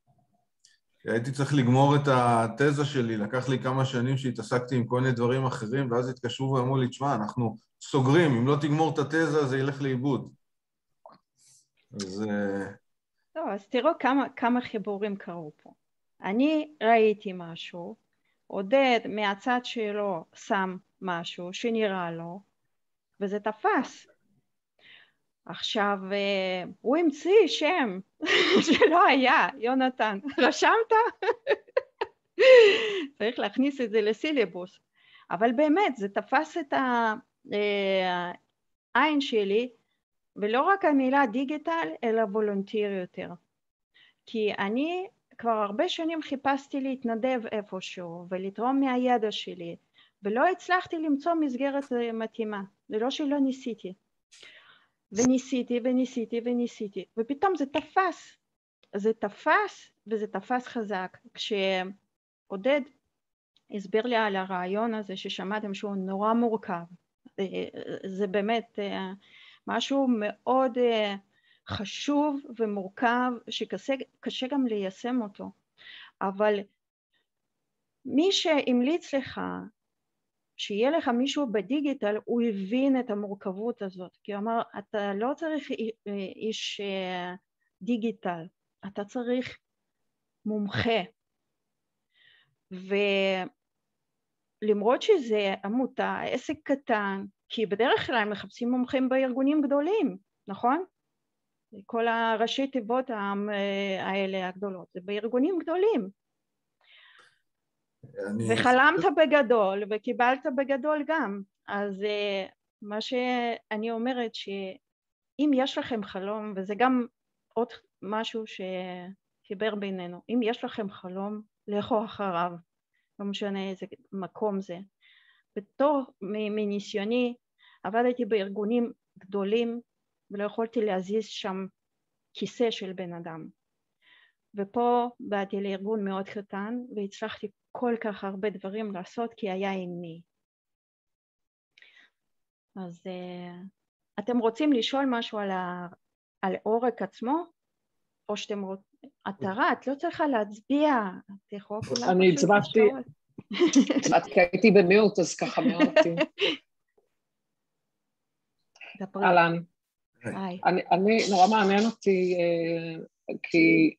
הייתי צריך לגמור את התזה שלי, לקח לי כמה שנים שהתעסקתי עם כל מיני דברים אחרים, ואז התקשרו ואמרו לי, תשמע, אנחנו סוגרים, אם לא תגמור את התזה זה ילך לאיבוד. אז... אה, לא, אז תראו כמה, כמה חיבורים קרו פה. אני ראיתי משהו, עודד מהצד שלו שם משהו שנראה לו וזה תפס. עכשיו אה, הוא המציא שם שלא היה, יונתן, רשמת? צריך להכניס את זה לסילבוס, אבל באמת זה תפס את העין אה, שלי ולא רק המילה דיגיטל אלא וולונטיר יותר כי אני כבר הרבה שנים חיפשתי להתנדב איפשהו ולתרום מהידע שלי ולא הצלחתי למצוא מסגרת מתאימה, זה לא שלא ניסיתי. וניסיתי וניסיתי וניסיתי. ופתאום זה תפס, זה תפס וזה תפס חזק. כשעודד הסביר לי על הרעיון הזה ששמעתם שהוא נורא מורכב זה באמת משהו מאוד חשוב ומורכב שקשה גם ליישם אותו. אבל מי שהמליץ לך שיהיה לך מישהו בדיגיטל הוא הבין את המורכבות הזאת כי הוא אמר אתה לא צריך איש אה, דיגיטל אתה צריך מומחה ולמרות שזה עמותה עסק קטן כי בדרך כלל מחפשים מומחים בארגונים גדולים נכון? כל הראשי תיבות האלה הגדולות, זה בארגונים גדולים. אני... וחלמת בגדול וקיבלת בגדול גם, אז אה, מה שאני אומרת שאם יש לכם חלום, וזה גם עוד משהו שחיבר בינינו, אם יש לכם חלום, לכו אחריו, לא משנה איזה מקום זה. בתור מניסיוני עבדתי בארגונים גדולים ולא יכולתי להזיז שם כיסא של בן אדם ופה באתי לארגון מאוד קטן והצלחתי כל כך הרבה דברים לעשות כי היה עם מי אז uh, אתם רוצים לשאול משהו על, ה... על עורק עצמו? או שאתם רוצים עטרה את לא צריכה להצביע. את יכולה אני הצבעתי כי הייתי במיעוט אז ככה מאוד אהלן. אני, אני, נורא מעניין אותי, אה, כי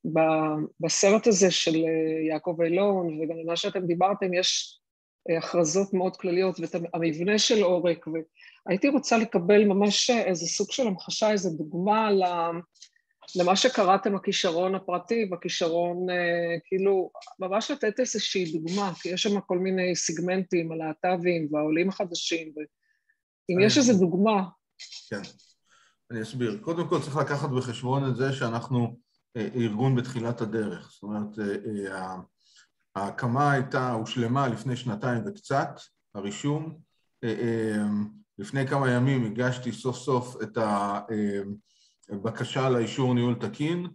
בסרט הזה של אה, יעקב אילון, וגם במה שאתם דיברתם, יש אה, הכרזות מאוד כלליות, ואת המבנה של עורק, והייתי רוצה לקבל ממש איזה סוג של המחשה, איזה דוגמה למה שקראתם הכישרון הפרטי והכישרון, כאילו, ממש לתת איזושהי דוגמה, כי יש שם כל מיני סיגמנטים, הלהט"בים והעולים החדשים, ואם יש איזו דוגמה. כן. אני אסביר. קודם כל צריך לקחת בחשבון את זה שאנחנו ארגון בתחילת הדרך. זאת אומרת, ההקמה הייתה, הושלמה לפני שנתיים וקצת, הרישום. לפני כמה ימים הגשתי סוף סוף את הבקשה לאישור ניהול תקין,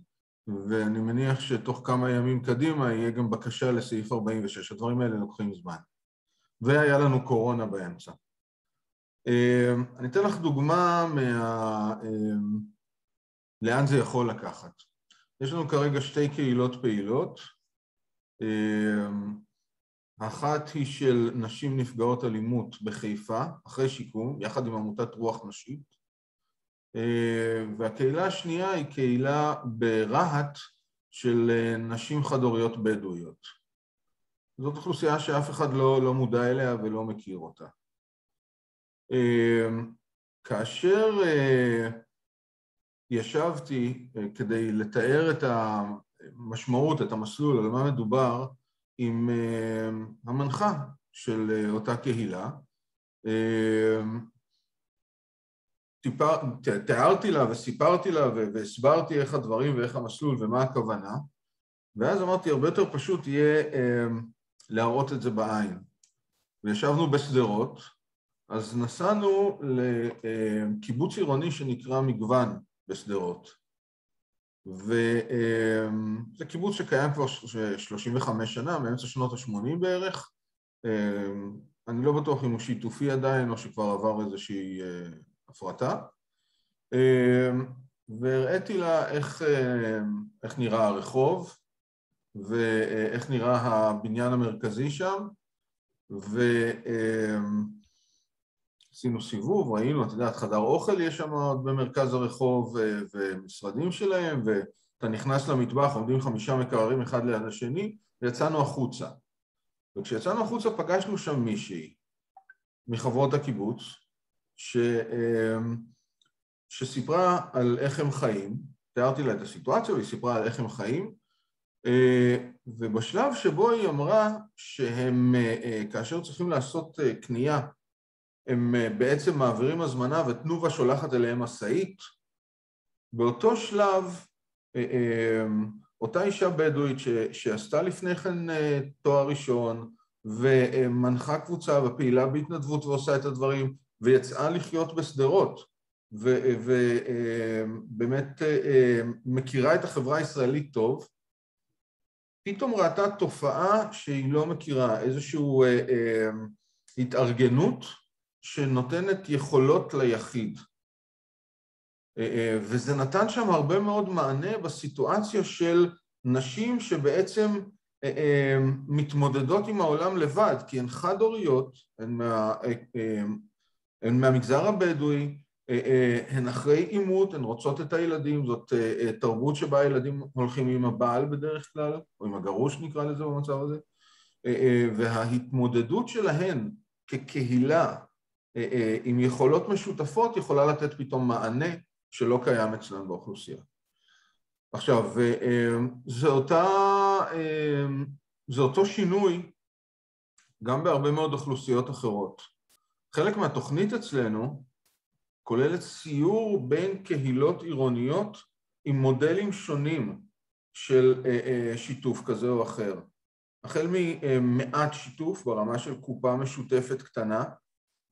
ואני מניח שתוך כמה ימים קדימה יהיה גם בקשה לסעיף 46. הדברים האלה לוקחים זמן. והיה לנו קורונה באמצע. אני אתן לך דוגמה מה... לאן זה יכול לקחת. יש לנו כרגע שתי קהילות פעילות. האחת היא של נשים נפגעות אלימות בחיפה, אחרי שיקום, יחד עם עמותת רוח נשית. והקהילה השנייה היא קהילה ברהט של נשים חד-הוריות בדואיות. זאת אוכלוסייה שאף אחד לא, לא מודע אליה ולא מכיר אותה. כאשר ישבתי כדי לתאר את המשמעות, את המסלול, על מה מדובר, עם המנחה של אותה קהילה, טיפר, תיארתי לה וסיפרתי לה והסברתי איך הדברים ואיך המסלול ומה הכוונה, ואז אמרתי, הרבה יותר פשוט יהיה להראות את זה בעין. וישבנו בשדרות, אז נסענו לקיבוץ עירוני שנקרא מגוון בשדרות. וזה קיבוץ שקיים כבר 35 שנה, מאמצע שנות ה-80 בערך. אני לא בטוח אם הוא שיתופי עדיין או שכבר עבר איזושהי הפרטה. והראיתי לה איך, איך נראה הרחוב ואיך נראה הבניין המרכזי שם, ועשינו סיבוב, ראינו, את יודעת, חדר אוכל יש שם במרכז הרחוב ומשרדים שלהם, ואתה נכנס למטבח, עומדים חמישה מקררים אחד ליד השני, ויצאנו החוצה. וכשיצאנו החוצה פגשנו שם מישהי מחברות הקיבוץ, ש... שסיפרה על איך הם חיים, תיארתי לה את הסיטואציה והיא סיפרה על איך הם חיים, ובשלב שבו היא אמרה שהם, כאשר צריכים לעשות קנייה, הם בעצם מעבירים הזמנה ותנובה שולחת אליהם משאית, באותו שלב אותה אישה בדואית שעשתה לפני כן תואר ראשון ומנחה קבוצה ופעילה בהתנדבות ועושה את הדברים ויצאה לחיות בשדרות ובאמת מכירה את החברה הישראלית טוב פתאום ראתה תופעה שהיא לא מכירה, איזושהי אה, אה, התארגנות שנותנת יכולות ליחיד. אה, אה, וזה נתן שם הרבה מאוד מענה בסיטואציה של נשים שבעצם אה, מתמודדות עם העולם לבד, כי הן חד-הוריות, הן, מה, הן מהמגזר הבדואי, הן אחרי עימות, הן רוצות את הילדים, זאת תרבות שבה הילדים הולכים עם הבעל בדרך כלל, או עם הגרוש נקרא לזה במצב הזה, וההתמודדות שלהן כקהילה עם יכולות משותפות יכולה לתת פתאום מענה שלא קיים אצלנו באוכלוסייה. עכשיו, זה, אותה, זה אותו שינוי גם בהרבה מאוד אוכלוסיות אחרות. חלק מהתוכנית אצלנו כוללת סיור בין קהילות עירוניות עם מודלים שונים של שיתוף כזה או אחר. החל ממעט שיתוף ברמה של קופה משותפת קטנה,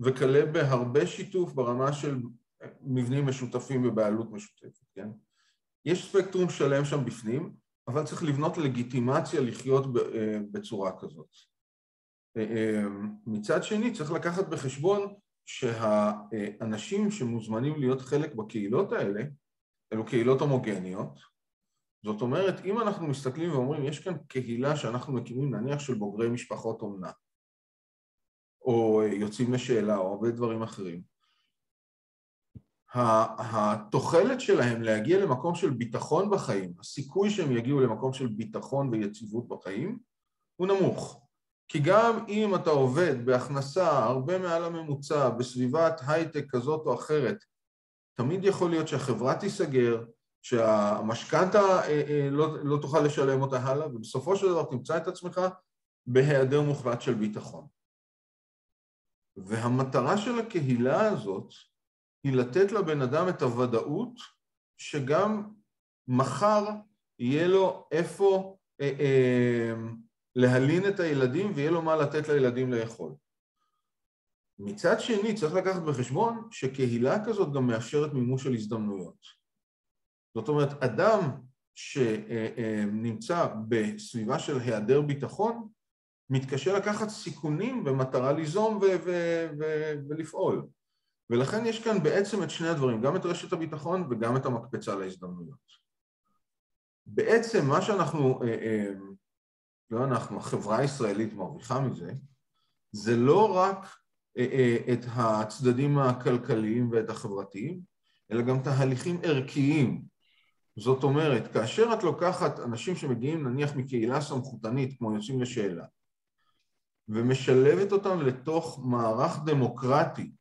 וכלה בהרבה שיתוף ברמה של מבנים משותפים בבעלות משותפת, כן? יש ספקטרום שלם שם בפנים, אבל צריך לבנות לגיטימציה לחיות בצורה כזאת. מצד שני, צריך לקחת בחשבון שהאנשים שמוזמנים להיות חלק בקהילות האלה, אלו קהילות הומוגניות, זאת אומרת, אם אנחנו מסתכלים ואומרים, יש כאן קהילה שאנחנו מקימים, נניח של בוגרי משפחות אומנה, או יוצאים לשאלה, או הרבה דברים אחרים, התוחלת שלהם להגיע למקום של ביטחון בחיים, הסיכוי שהם יגיעו למקום של ביטחון ויציבות בחיים, הוא נמוך. כי גם אם אתה עובד בהכנסה הרבה מעל הממוצע, בסביבת הייטק כזאת או אחרת, תמיד יכול להיות שהחברה תיסגר, שהמשכנתה אה, אה, לא, לא תוכל לשלם אותה הלאה, ובסופו של דבר תמצא את עצמך בהיעדר מוחלט של ביטחון. והמטרה של הקהילה הזאת היא לתת לבן אדם את הוודאות שגם מחר יהיה לו איפה אה, אה, להלין את הילדים ויהיה לו מה לתת לילדים לאכול. מצד שני צריך לקחת בחשבון שקהילה כזאת גם מאפשרת מימוש של הזדמנויות. זאת אומרת, אדם שנמצא בסביבה של היעדר ביטחון, מתקשה לקחת סיכונים במטרה ליזום ולפעול. ולכן יש כאן בעצם את שני הדברים, גם את רשת הביטחון וגם את המקפצה להזדמנויות. בעצם מה שאנחנו, אה, אה, לא אנחנו, החברה הישראלית מרוויחה מזה, זה לא רק אה, את הצדדים הכלכליים ואת החברתיים, אלא גם תהליכים ערכיים. זאת אומרת, כאשר את לוקחת אנשים שמגיעים נניח מקהילה סמכותנית, כמו יוצאים לשאלה, ומשלבת אותם לתוך מערך דמוקרטי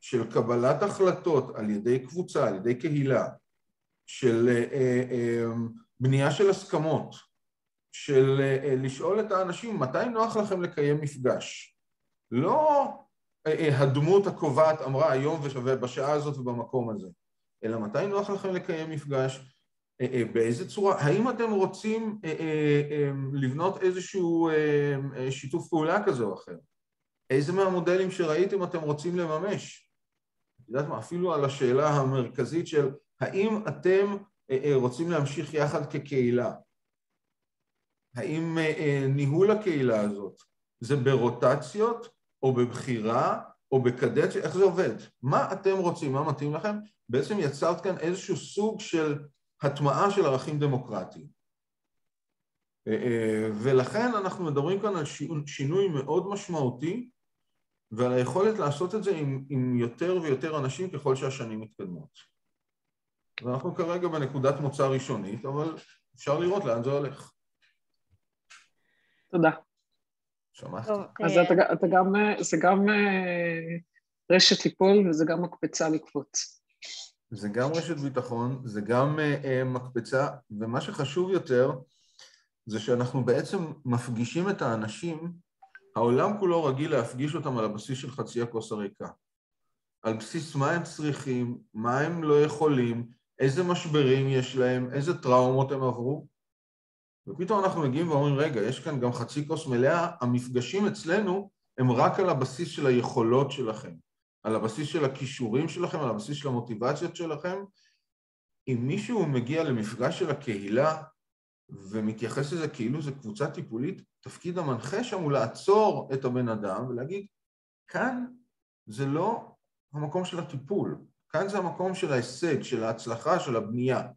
של קבלת החלטות על ידי קבוצה, על ידי קהילה, של אה, אה, אה, בנייה של הסכמות, של לשאול את האנשים מתי נוח לכם לקיים מפגש. לא הדמות הקובעת אמרה היום ושווה בשעה הזאת ובמקום הזה, אלא מתי נוח לכם לקיים מפגש, באיזה צורה, האם אתם רוצים לבנות איזשהו שיתוף פעולה כזה או אחר? איזה מהמודלים שראיתם אתם רוצים לממש? יודעת מה, אפילו על השאלה המרכזית של האם אתם אה, אה, רוצים להמשיך יחד כקהילה? האם אה, ניהול הקהילה הזאת זה ברוטציות או בבחירה או בקדנציה, איך זה עובד? מה אתם רוצים, מה מתאים לכם? בעצם יצרת כאן איזשהו סוג של הטמעה של ערכים דמוקרטיים. ולכן אנחנו מדברים כאן על שינוי מאוד משמעותי ועל היכולת לעשות את זה עם, עם יותר ויותר אנשים ככל שהשנים מתקדמות. אז אנחנו כרגע בנקודת מוצא ראשונית, אבל אפשר לראות לאן זה הולך. תודה. שמעת? אז אתה, אתה גם, זה גם אה, רשת טיפול וזה גם מקפצה לקפוץ. זה גם רשת ביטחון, זה גם uh, מקפצה, ומה שחשוב יותר זה שאנחנו בעצם מפגישים את האנשים העולם כולו רגיל להפגיש אותם על הבסיס של חצי הכוס הריקה. על בסיס מה הם צריכים, מה הם לא יכולים, איזה משברים יש להם, איזה טראומות הם עברו. ופתאום אנחנו מגיעים ואומרים, רגע, יש כאן גם חצי כוס מלאה, המפגשים אצלנו הם רק על הבסיס של היכולות שלכם, על הבסיס של הכישורים שלכם, על הבסיס של המוטיבציות שלכם. אם מישהו מגיע למפגש של הקהילה ומתייחס לזה כאילו זו קבוצה טיפולית, תפקיד המנחה שם הוא לעצור את הבן אדם ולהגיד, כאן זה לא המקום של הטיפול, כאן זה המקום של ההישג, של ההצלחה, של הבנייה.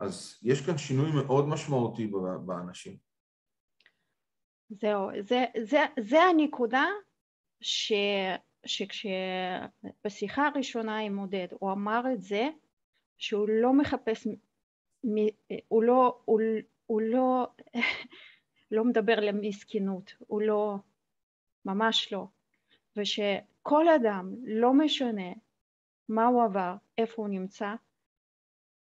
אז יש כאן שינוי מאוד משמעותי באנשים. זהו, זה, זה, זה הנקודה ש, שכשבשיחה הראשונה עם עודד הוא אמר את זה שהוא לא מחפש, הוא לא, הוא, הוא לא לא מדבר למסכנות, הוא לא, ממש לא, ושכל אדם, לא משנה מה הוא עבר, איפה הוא נמצא,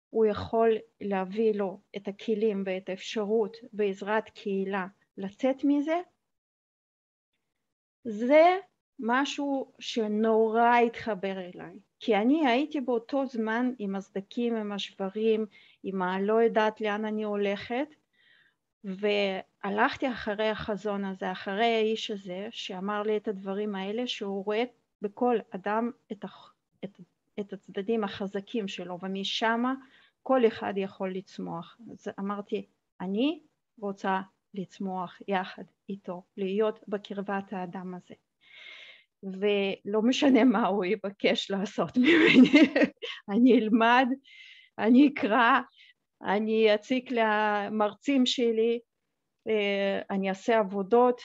הוא יכול להביא לו את הכלים ואת האפשרות בעזרת קהילה לצאת מזה, זה משהו שנורא התחבר אליי, כי אני הייתי באותו זמן עם הסדקים, עם השברים, עם הלא יודעת לאן אני הולכת, והלכתי אחרי החזון הזה, אחרי האיש הזה שאמר לי את הדברים האלה שהוא רואה בכל אדם את, את, את הצדדים החזקים שלו ומשם כל אחד יכול לצמוח. אז אמרתי אני רוצה לצמוח יחד איתו, להיות בקרבת האדם הזה ולא משנה מה הוא יבקש לעשות ממני, אני אלמד, אני אקרא, אני אציק למרצים שלי, אה, אני אעשה עבודות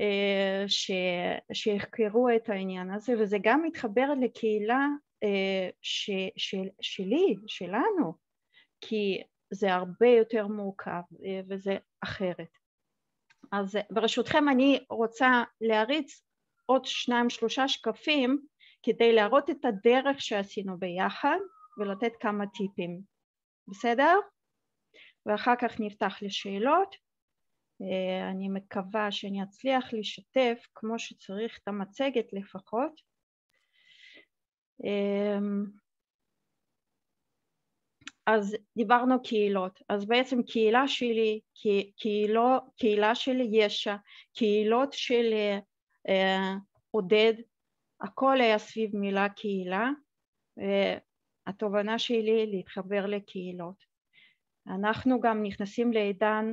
אה, ש, שיחקרו את העניין הזה וזה גם מתחבר לקהילה אה, ש, של, שלי, שלנו, כי זה הרבה יותר מורכב וזה אחרת. אז ברשותכם אני רוצה להריץ עוד שניים שלושה שקפים כדי להראות את הדרך שעשינו ביחד ולתת כמה טיפים, בסדר? ואחר כך נפתח לשאלות. אה, אני מקווה שאני אצליח לשתף כמו שצריך את המצגת לפחות. אז דיברנו קהילות, אז בעצם קהילה שלי, קהילו, קהילה של יש"ע, קהילות של אה, עודד, הכל היה סביב מילה קהילה, והתובנה שלי להתחבר לקהילות. אנחנו גם נכנסים לעידן,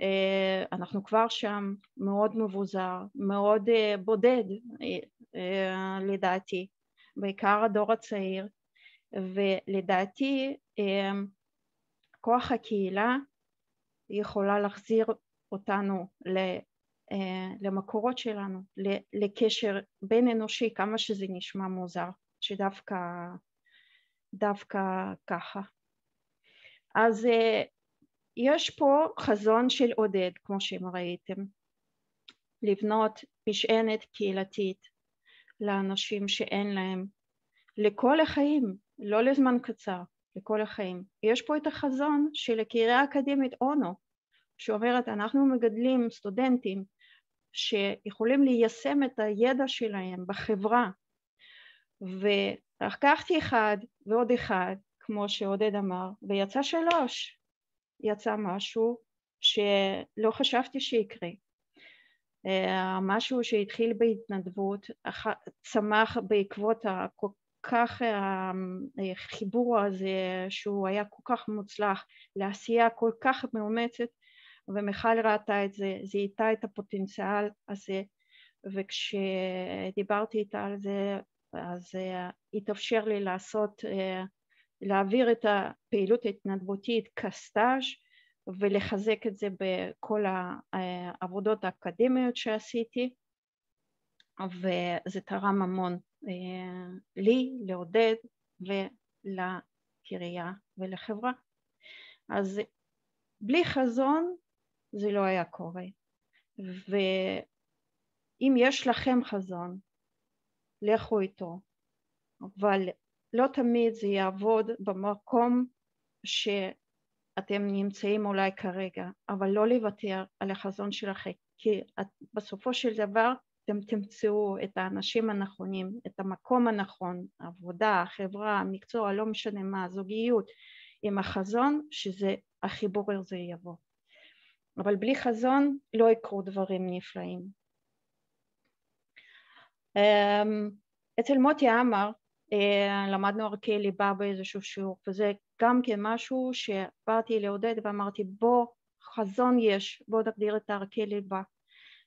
אה, אנחנו כבר שם, מאוד מבוזר, מאוד אה, בודד אה, לדעתי, בעיקר הדור הצעיר, ולדעתי כוח הקהילה יכולה להחזיר אותנו למקורות שלנו, לקשר בין אנושי, כמה שזה נשמע מוזר, שדווקא דווקא ככה. אז יש פה חזון של עודד, כמו שראיתם, לבנות משענת קהילתית לאנשים שאין להם, לכל החיים, לא לזמן קצר, לכל החיים. יש פה את החזון של הקהילה האקדמית אונו, שאומרת אנחנו מגדלים סטודנטים שיכולים ליישם את הידע שלהם בחברה. ולקחתי אחד ועוד אחד כמו שעודד אמר ויצא שלוש. יצא משהו שלא חשבתי שיקרה. אה, משהו שהתחיל בהתנדבות צמח בעקבות הכל כך החיבור הזה שהוא היה כל כך מוצלח לעשייה כל כך מאומצת ומיכל ראתה את זה, זיהתה את הפוטנציאל הזה וכשדיברתי איתה על זה אז התאפשר לי לעשות, להעביר את הפעילות ההתנדבותית כסטאז' ולחזק את זה בכל העבודות האקדמיות שעשיתי וזה תרם המון לי, לעודד ולקריה ולחברה. אז בלי חזון זה לא היה קורה. ואם יש לכם חזון, לכו איתו, אבל לא תמיד זה יעבוד במקום שאתם נמצאים אולי כרגע, אבל לא לוותר על החזון שלכם, כי בסופו של דבר אתם תמצאו את האנשים הנכונים, את המקום הנכון, העבודה, החברה, המקצוע, לא משנה מה, זוגיות, עם החזון שזה החיבור הזה יבוא. אבל בלי חזון לא יקרו דברים נפלאים. אמ, אצל מוטי עמר אה, למדנו ערכי ליבה באיזשהו שיעור וזה גם כן משהו שבאתי לעודד ואמרתי בוא חזון יש בוא נגדיר את הערכי ליבה.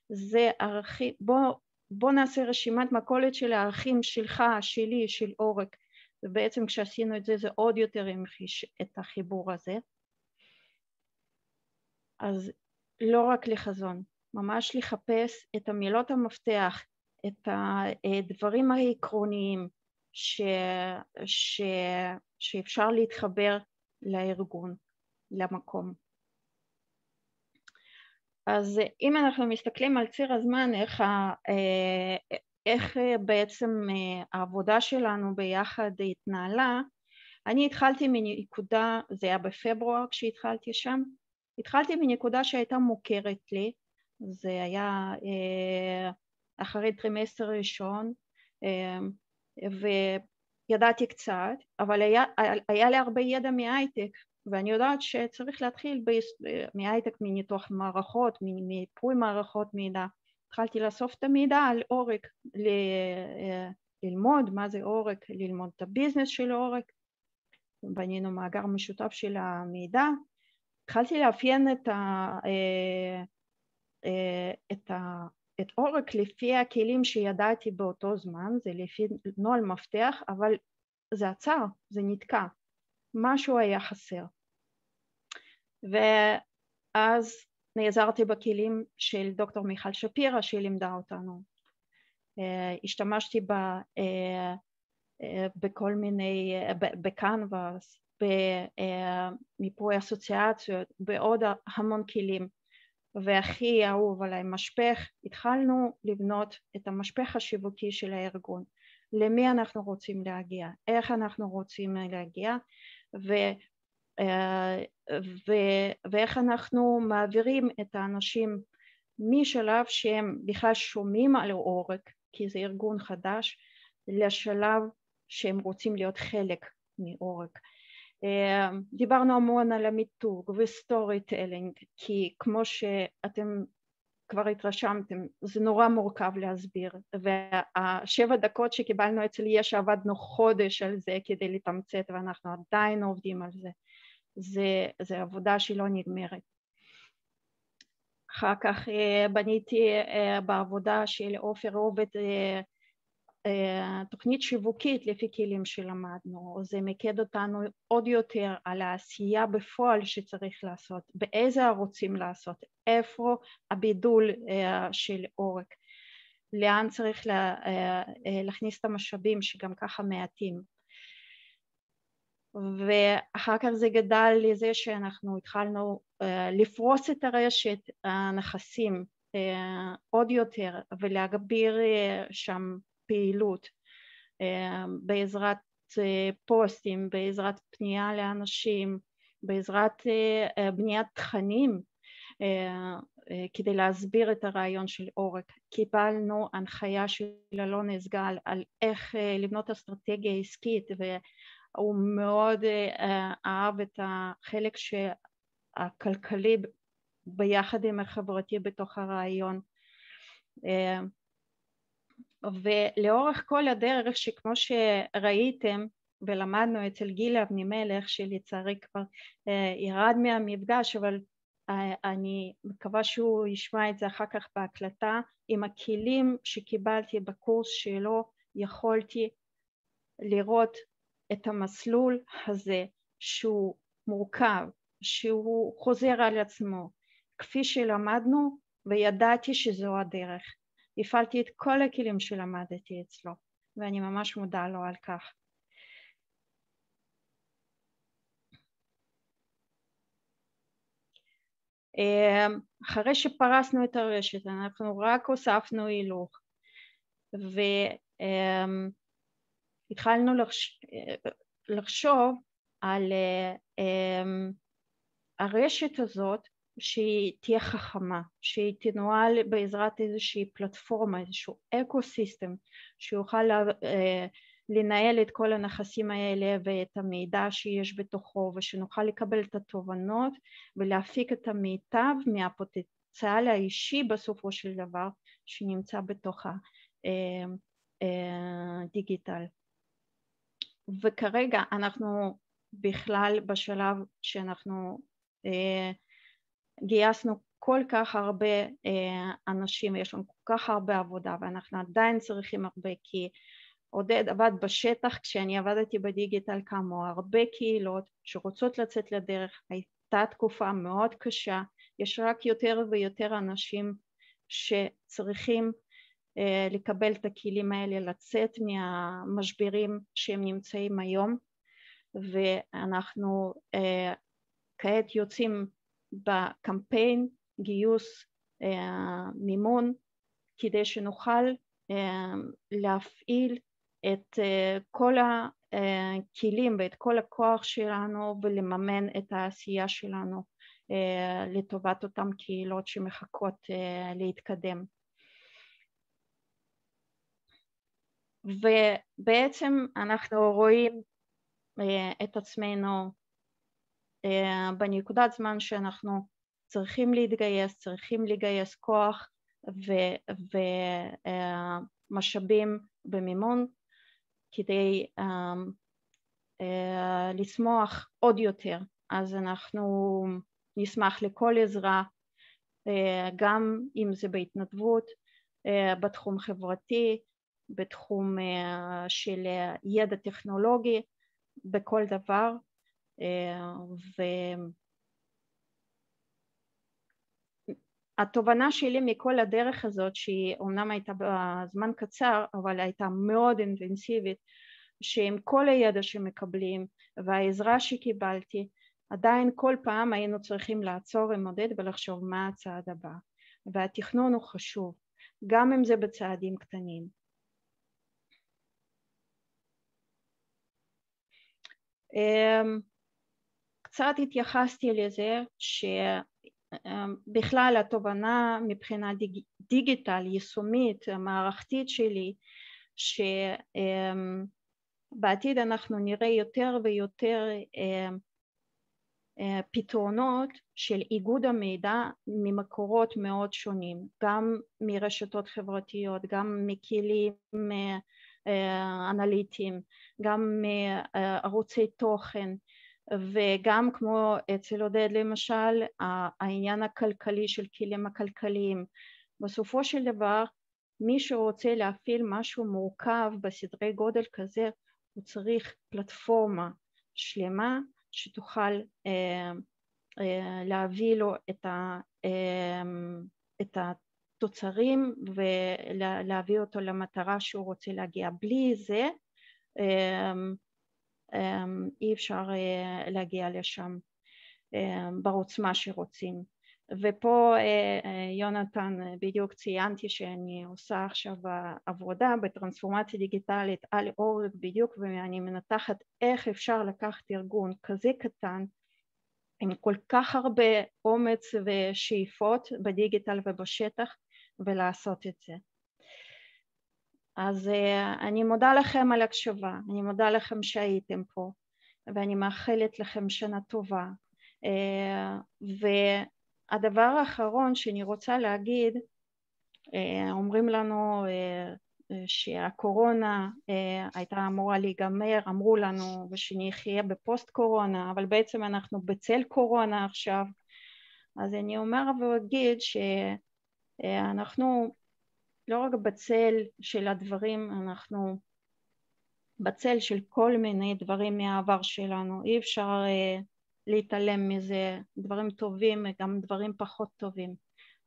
זה ערכים בוא, בוא נעשה רשימת מכולת של הערכים שלך שלי של עורק. ובעצם כשעשינו את זה זה עוד יותר המחיש את החיבור הזה אז לא רק לחזון, ממש לחפש את המילות המפתח, את הדברים העקרוניים ש, ש, שאפשר להתחבר לארגון, למקום. אז אם אנחנו מסתכלים על ציר הזמן, איך, ה, איך בעצם העבודה שלנו ביחד התנהלה, אני התחלתי מנקודה, זה היה בפברואר כשהתחלתי שם, התחלתי מנקודה שהייתה מוכרת לי, זה היה אה, אחרי טרימסטר ראשון אה, וידעתי קצת, אבל היה, היה לי הרבה ידע מהייטק ואני יודעת שצריך להתחיל מהייטק מניתוח מערכות, ממיפוי מערכות מידע, התחלתי לאסוף את המידע על עורק, אה, ללמוד מה זה עורק, ללמוד את ה business של עורק, בנינו מאגר משותף של המידע התחלתי לאפיין את, ה, אה, אה, את, ה, את עורק לפי הכלים שידעתי באותו זמן, זה לפי נוהל מפתח, אבל זה עצר, זה נתקע, משהו היה חסר. ואז נעזרתי בכלים של דוקטור מיכל שפירא שהיא לימדה אותנו. אה, השתמשתי בה בכל מיני, בקנבאס, במיפוי אסוציאציות, בעוד המון כלים. והכי אהוב עליי משפך, התחלנו לבנות את המשפך השיווקי של הארגון, למי אנחנו רוצים להגיע, איך אנחנו רוצים להגיע? ו, ו, ואיך אנחנו מעבירים את האנשים משלב שהם בכלל שומעים על עורק כי זה ארגון חדש לשלב שהם רוצים להיות חלק מעורק. דיברנו המון על המיתוג ו storytelling כי כמו שאתם כבר התרשמתם זה נורא מורכב להסביר והשבע דקות שקיבלנו אצל יש עבדנו חודש על זה כדי לתמצת ואנחנו עדיין עובדים על זה. זה, זה עבודה שלא נגמרת. אחר כך בניתי בעבודה של עופר עובד תוכנית שיווקית לפי כלים שלמדנו, זה מיקד אותנו עוד יותר על העשייה בפועל שצריך לעשות, באיזה ערוצים לעשות, איפה הבידול של עורק, לאן צריך להכניס את המשאבים שגם ככה מעטים. ואחר כך זה גדל לזה שאנחנו התחלנו לפרוס את הרשת הנכסים עוד יותר ולהגביר שם פעילות בעזרת פוסטים, בעזרת פנייה לאנשים, בעזרת בניית תכנים כדי להסביר את הרעיון של עורק. קיבלנו הנחיה של אלון אסגל על איך לבנות אסטרטגיה עסקית והוא מאוד אהב את החלק הכלכלי ביחד עם החברתי בתוך הרעיון ולאורך כל הדרך שכמו שראיתם ולמדנו אצל גילה אבנימלך שלצערי כבר ירד מהמפגש אבל אני מקווה שהוא ישמע את זה אחר כך בהקלטה עם הכלים שקיבלתי בקורס שלו יכולתי לראות את המסלול הזה שהוא מורכב, שהוא חוזר על עצמו. כפי שלמדנו וידעתי שזו הדרך הפעלתי את כל הכלים שלמדתי אצלו ואני ממש מודה לו על כך. אחרי שפרסנו את הרשת אנחנו רק הוספנו הילוך והתחלנו לחשוב על הרשת הזאת שהיא תהיה חכמה, שהיא תנוהל בעזרת איזושהי פלטפורמה, איזשהו אקו סיסטם שיוכל אה, לנהל את כל הנכסים האלה ואת המידע שיש בתוכו ושנוכל לקבל את התובנות ולהפיק את המיטב מהפוטנציאל האישי בסופו של דבר שנמצא בתוך הדיגיטל. אה, אה, וכרגע אנחנו בכלל בשלב שאנחנו גייסנו כל כך הרבה אה, אנשים, יש לנו כל כך הרבה עבודה ואנחנו עדיין צריכים הרבה כי עודד עבד בשטח כשאני עבדתי בדיגיטל קמו הרבה קהילות שרוצות לצאת לדרך, הייתה תקופה מאוד קשה, יש רק יותר ויותר אנשים שצריכים אה, לקבל את הכלים האלה לצאת מהמשברים שהם נמצאים היום ואנחנו אה, כעת יוצאים בקמפיין גיוס אה, מימון כדי שנוכל אה, להפעיל את אה, כל הכלים ואת כל הכוח שלנו ולממן את העשייה שלנו לטובת אותן קהילות שמחכות להתקדם. ובעצם אנחנו רואים את עצמנו אה, בנקודת זמן שאנחנו צריכים להתגייס, צריכים לגייס כוח ומשאבים אה, במימון כדי אה, לצמוח עוד יותר, אז אנחנו נשמח לכל עזרה, גם אם זה בהתנדבות, בתחום חברתי, בתחום של ידע טכנולוגי, בכל דבר והתובנה שלי מכל הדרך הזאת שהיא אומנם הייתה בזמן קצר אבל הייתה מאוד אינטנסיבית שעם כל הידע שמקבלים והעזרה שקיבלתי עדיין כל פעם היינו צריכים לעצור עם עודד ולחשוב מה הצעד הבא. והתכנון הוא חשוב גם אם זה בצעדים קטנים. Um, קצת התייחסתי לזה שבכלל התובנה מבחינה דיג, דיגיטל יישומית מערכתית שלי בעתיד אנחנו נראה יותר ויותר פתרונות של איגוד המידע ממקורות מאוד שונים, גם מרשתות חברתיות, גם מכלים אנליטיים, גם מערוצי תוכן וגם כמו אצל עודד למשל העניין הכלכלי של כלים הכלכליים בסופו של דבר מי שרוצה להפעיל משהו מורכב בסדרי גודל כזה הוא צריך פלטפורמה שלמה שתוכל אה, אה, להביא לו את, ה, אה, את התוצרים ולהביא אותו למטרה שהוא רוצה להגיע. בלי זה אי אפשר להגיע לשם בעוצמה שרוצים. ופה יונתן בדיוק ציינתי שאני עושה עכשיו עבודה בטרנספורמציה דיגיטלית על אורג בדיוק ואני מנתחת איך אפשר לקחת ארגון כזה קטן עם כל כך הרבה אומץ ושאיפות בדיגיטל ובשטח ולעשות את זה. אז אני מודה לכם על הקשבה, אני מודה לכם שהייתם פה ואני מאחלת לכם שנה טובה. ו... הדבר האחרון שאני רוצה להגיד, אה, אומרים לנו אה, אה, שהקורונה הייתה אמורה להיגמר, אמרו לנו ושנחיה בפוסט קורונה, אבל בעצם אנחנו בצל קורונה עכשיו, אז אני אומר ואגיד שאנחנו לא רק בצל של הדברים, אנחנו בצל של כל מיני דברים מהעבר שלנו, אי אפשר להתעלם מזה, דברים טובים וגם דברים פחות טובים,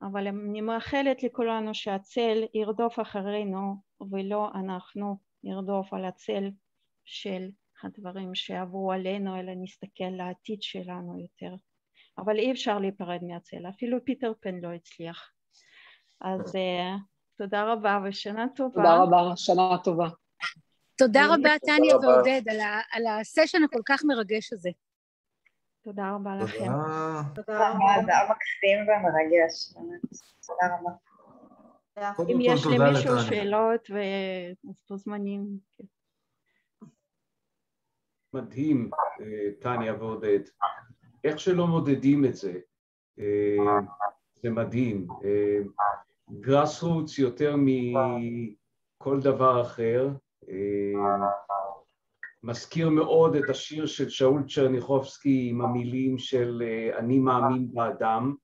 אבל אני מאחלת לכולנו שהצל ירדוף אחרינו ולא אנחנו נרדוף על הצל של הדברים שעברו עלינו, אלא נסתכל לעתיד שלנו יותר. אבל אי אפשר להיפרד מהצל, אפילו פיטר פן לא הצליח. אז uh, תודה רבה ושנה טובה. תודה רבה, שנה טובה. תודה רבה, טניה ועודד, על, על הסשן הכל כך מרגש הזה. תודה רבה לכם. תודה רבה, זה היה מקסים ומרגש, באמת. תודה רבה. אם יש למישהו שאלות אז מוזמנים. מדהים, אה, טניה ועודד. איך שלא מודדים את זה, אה, זה מדהים. גראס אה, רוץ יותר מכל דבר אחר. מזכיר מאוד את השיר של שאול צ'רניחובסקי עם המילים של אה, אני מאמין באדם.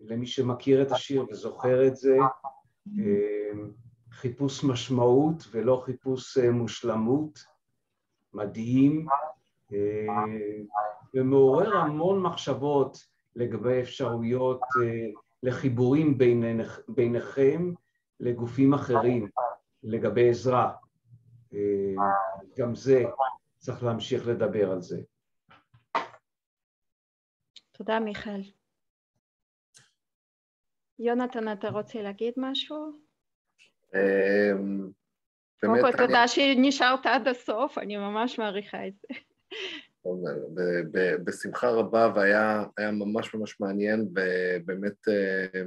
למי שמכיר את השיר וזוכר את זה, אה, חיפוש משמעות ולא חיפוש אה, מושלמות, מדהים, ומעורר המון מחשבות לגבי אפשרויות לחיבורים ביניכם לגופים אחרים, לגבי עזרה. גם זה, צריך להמשיך לדבר על זה. תודה מיכאל. יונתן, אתה רוצה להגיד משהו? אמ, קודם כל תודה שנשארת עד הסוף, אני ממש מעריכה את זה. בשמחה רבה, והיה ממש ממש מעניין, ובאמת אה,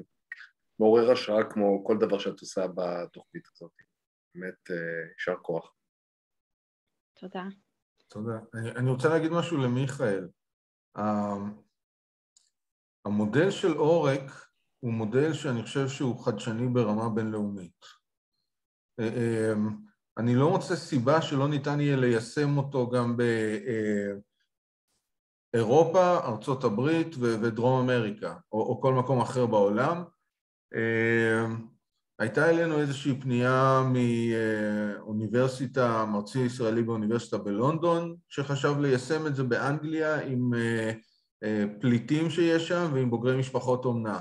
מעורר השראה כמו כל דבר שאת עושה בתוכנית הזאת. באמת, אה, יישר כוח. תודה. תודה. אני, אני רוצה להגיד משהו למיכאל. המודל של עורק הוא מודל שאני חושב שהוא חדשני ברמה בינלאומית. אני לא מוצא סיבה שלא ניתן יהיה ליישם אותו גם באירופה, ארצות הברית ודרום אמריקה, או, או כל מקום אחר בעולם. אמ, הייתה אלינו איזושהי פנייה מאוניברסיטה, מרצי ישראלי באוניברסיטה בלונדון, שחשב ליישם את זה באנגליה עם אה, אה, פליטים שיש שם ועם בוגרי משפחות אומנה.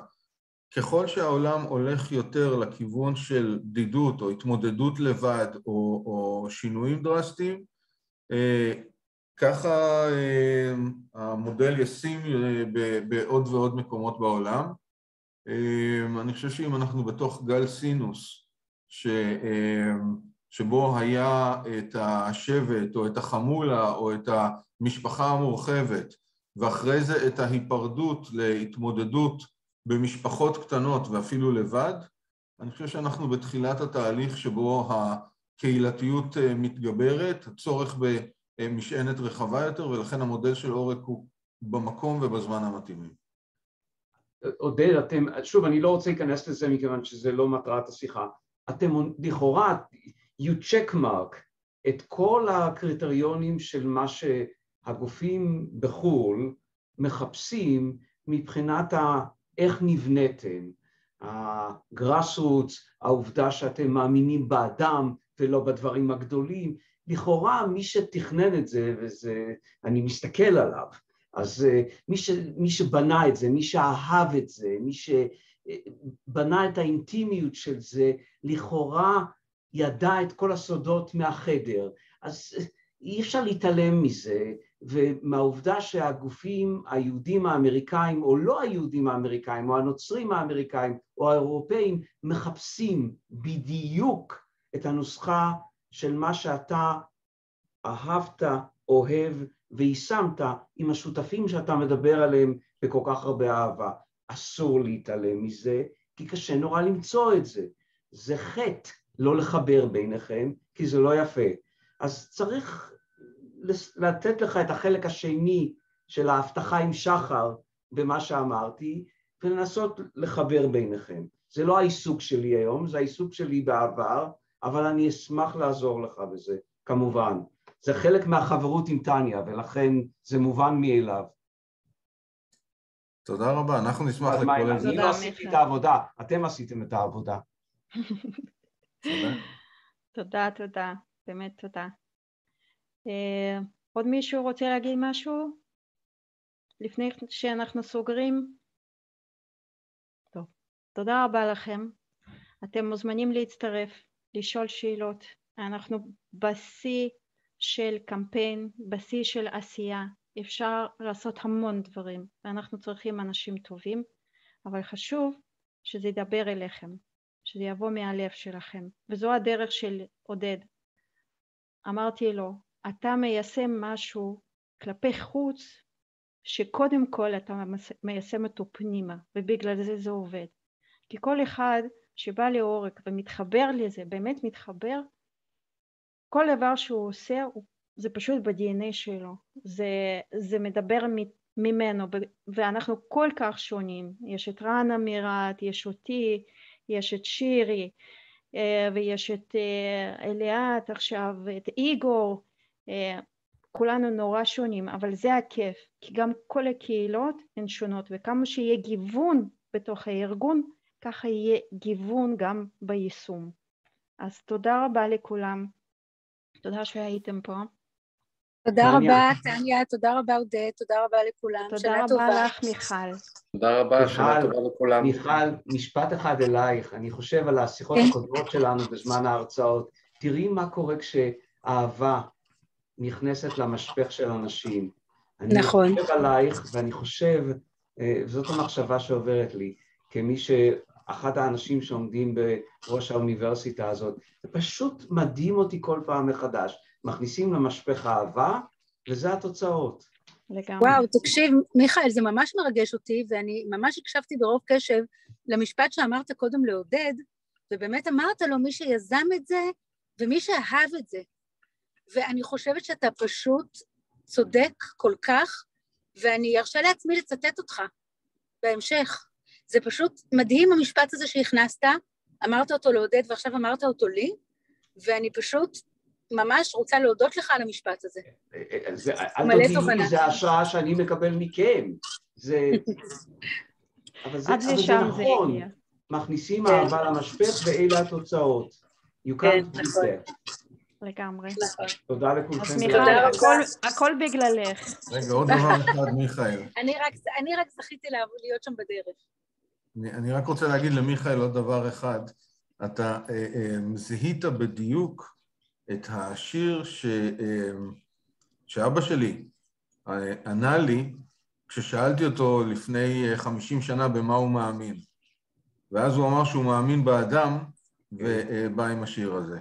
ככל שהעולם הולך יותר לכיוון של בדידות או התמודדות לבד או, או שינויים דרסטיים, אה, ככה המודל ישים בעוד ועוד מקומות בעולם. אני חושב שאם אנחנו בתוך גל סינוס, ש, שבו היה את השבט או את החמולה או את המשפחה המורחבת, ואחרי זה את ההיפרדות להתמודדות במשפחות קטנות ואפילו לבד, אני חושב שאנחנו בתחילת התהליך שבו קהילתיות מתגברת, הצורך במשענת רחבה יותר, ולכן המודל של עורק הוא במקום ובזמן המתאימים. עודד, אתם, שוב, אני לא רוצה להיכנס לזה מכיוון שזה לא מטרת השיחה. אתם לכאורה, you check mark את כל הקריטריונים של מה שהגופים בחו"ל מחפשים מבחינת. איך נבניתם, הגראסרוץ, העובדה שאתם מאמינים באדם ולא בדברים הגדולים, לכאורה מי שתכנן את זה, וזה, אני מסתכל עליו, אז מי, ש, מי שבנה את זה, מי שאהב את זה, מי שבנה את האינטימיות של זה, לכאורה ידע את כל הסודות מהחדר. אז אי אפשר להתעלם מזה, ומהעובדה שהגופים היהודים האמריקאים, או לא היהודים האמריקאים, או הנוצרים האמריקאים, או האירופאים, מחפשים בדיוק את הנוסחה של מה שאתה אהבת, אוהב ויישמת עם השותפים שאתה מדבר עליהם בכל כך הרבה אהבה. אסור להתעלם מזה, כי קשה נורא למצוא את זה. זה חטא לא לחבר ביניכם, כי זה לא יפה. אז צריך לתת לך את החלק השני של ההבטחה עם שחר במה שאמרתי, ולנסות לחבר ביניכם. זה לא העיסוק שלי היום, זה העיסוק שלי בעבר, אבל אני אשמח לעזור לך בזה, כמובן. זה חלק מהחברות עם טניה, ולכן זה מובן מאליו. תודה רבה, אנחנו נשמח לקרוא לזה. אני לא עשיתי את העבודה, אתם עשיתם את העבודה. תודה, תודה, באמת תודה. אה, עוד מישהו רוצה להגיד משהו? לפני שאנחנו סוגרים? טוב, תודה רבה לכם. אתם מוזמנים להצטרף, לשאול שאלות. אנחנו בשיא של קמפיין, בשיא של עשייה. אפשר לעשות המון דברים, ואנחנו צריכים אנשים טובים, אבל חשוב שזה ידבר אליכם, שזה יבוא מהלב שלכם, וזו הדרך של עודד. אמרתי לו, אתה מיישם משהו כלפי חוץ שקודם כל אתה מיישם אותו פנימה ובגלל זה זה עובד. כי כל אחד שבא לעורק ומתחבר לזה באמת מתחבר כל דבר שהוא עושה זה פשוט ב-DNA שלו. זה, זה מדבר ממנו ואנחנו כל כך שונים. יש את רנה מירת יש אותי יש את שירי אה, ויש את אה, אליאת עכשיו את איגור כולנו נורא שונים אבל זה הכיף כי גם כל הקהילות הן שונות וכמה שיהיה גיוון בתוך הארגון ככה יהיה גיוון גם ביישום. אז תודה רבה לכולם. תודה שהייתם פה. תודה רבה טניה, תודה רבה עודד, תודה רבה לכולם, תודה רבה לך מיכל. תודה רבה, שנה טובה לכולם. מיכל, משפט אחד אלייך, אני חושב על השיחות כן. הקודמות שלנו בזמן ההרצאות, תראי מה קורה כשאהבה נכנסת למשפך של אנשים. נכון. אני חושב עלייך, ואני חושב, אה, זאת המחשבה שעוברת לי, כמי שאחד האנשים שעומדים בראש האוניברסיטה הזאת, זה פשוט מדהים אותי כל פעם מחדש. מכניסים למשפך אהבה, וזה התוצאות. לגמרי. וואו, תקשיב, מיכאל, זה ממש מרגש אותי, ואני ממש הקשבתי ברוב קשב למשפט שאמרת קודם לעודד, ובאמת אמרת לו מי שיזם את זה ומי שאהב את זה. ואני חושבת שאתה פשוט צודק כל כך, ואני ארשה לעצמי לצטט אותך בהמשך. זה פשוט מדהים המשפט הזה שהכנסת, אמרת אותו לעודד ועכשיו אמרת אותו לי, ואני פשוט ממש רוצה להודות לך על המשפט הזה. מלא תובנה. זה ההשראה שאני מקבל מכם. זה... אבל זה, אבל זה נכון, מכניסים כן. אהבה למשפך ואלה התוצאות. You can't כן, do נכון. that. לגמרי. תודה לכולכם. מיכל, הכל בגללך. רגע, עוד דבר אחד, מיכאל. אני רק זכיתי להיות שם בדרך. אני רק רוצה להגיד למיכאל עוד דבר אחד. אתה אה, אה, זיהית בדיוק את השיר ש, אה, שאבא שלי ענה לי כששאלתי אותו לפני חמישים שנה במה הוא מאמין. ואז הוא אמר שהוא מאמין באדם, ובא עם השיר הזה.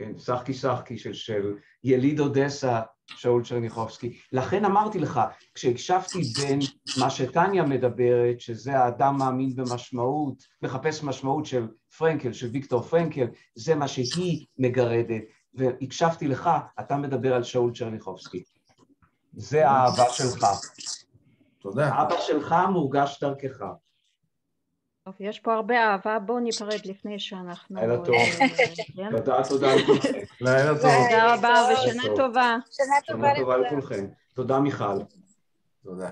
כן, שחקי שחקי של, של יליד אודסה, שאול צ'רניחובסקי. לכן אמרתי לך, כשהקשבתי בין מה שטניה מדברת, שזה האדם מאמין במשמעות, מחפש משמעות של פרנקל, של ויקטור פרנקל, זה מה שהיא מגרדת, והקשבתי לך, אתה מדבר על שאול צ'רניחובסקי. זה האהבה שלך. תודה. אבא שלך מורגש דרכך. טוב, יש פה הרבה אהבה, בואו ניפרד לפני שאנחנו... לילה טוב. כן? תודה, תודה לכולכם. לילה טוב. תודה רבה ושנה טוב. טובה. שנה שנה טובה לכולכם. תודה מיכל. תודה.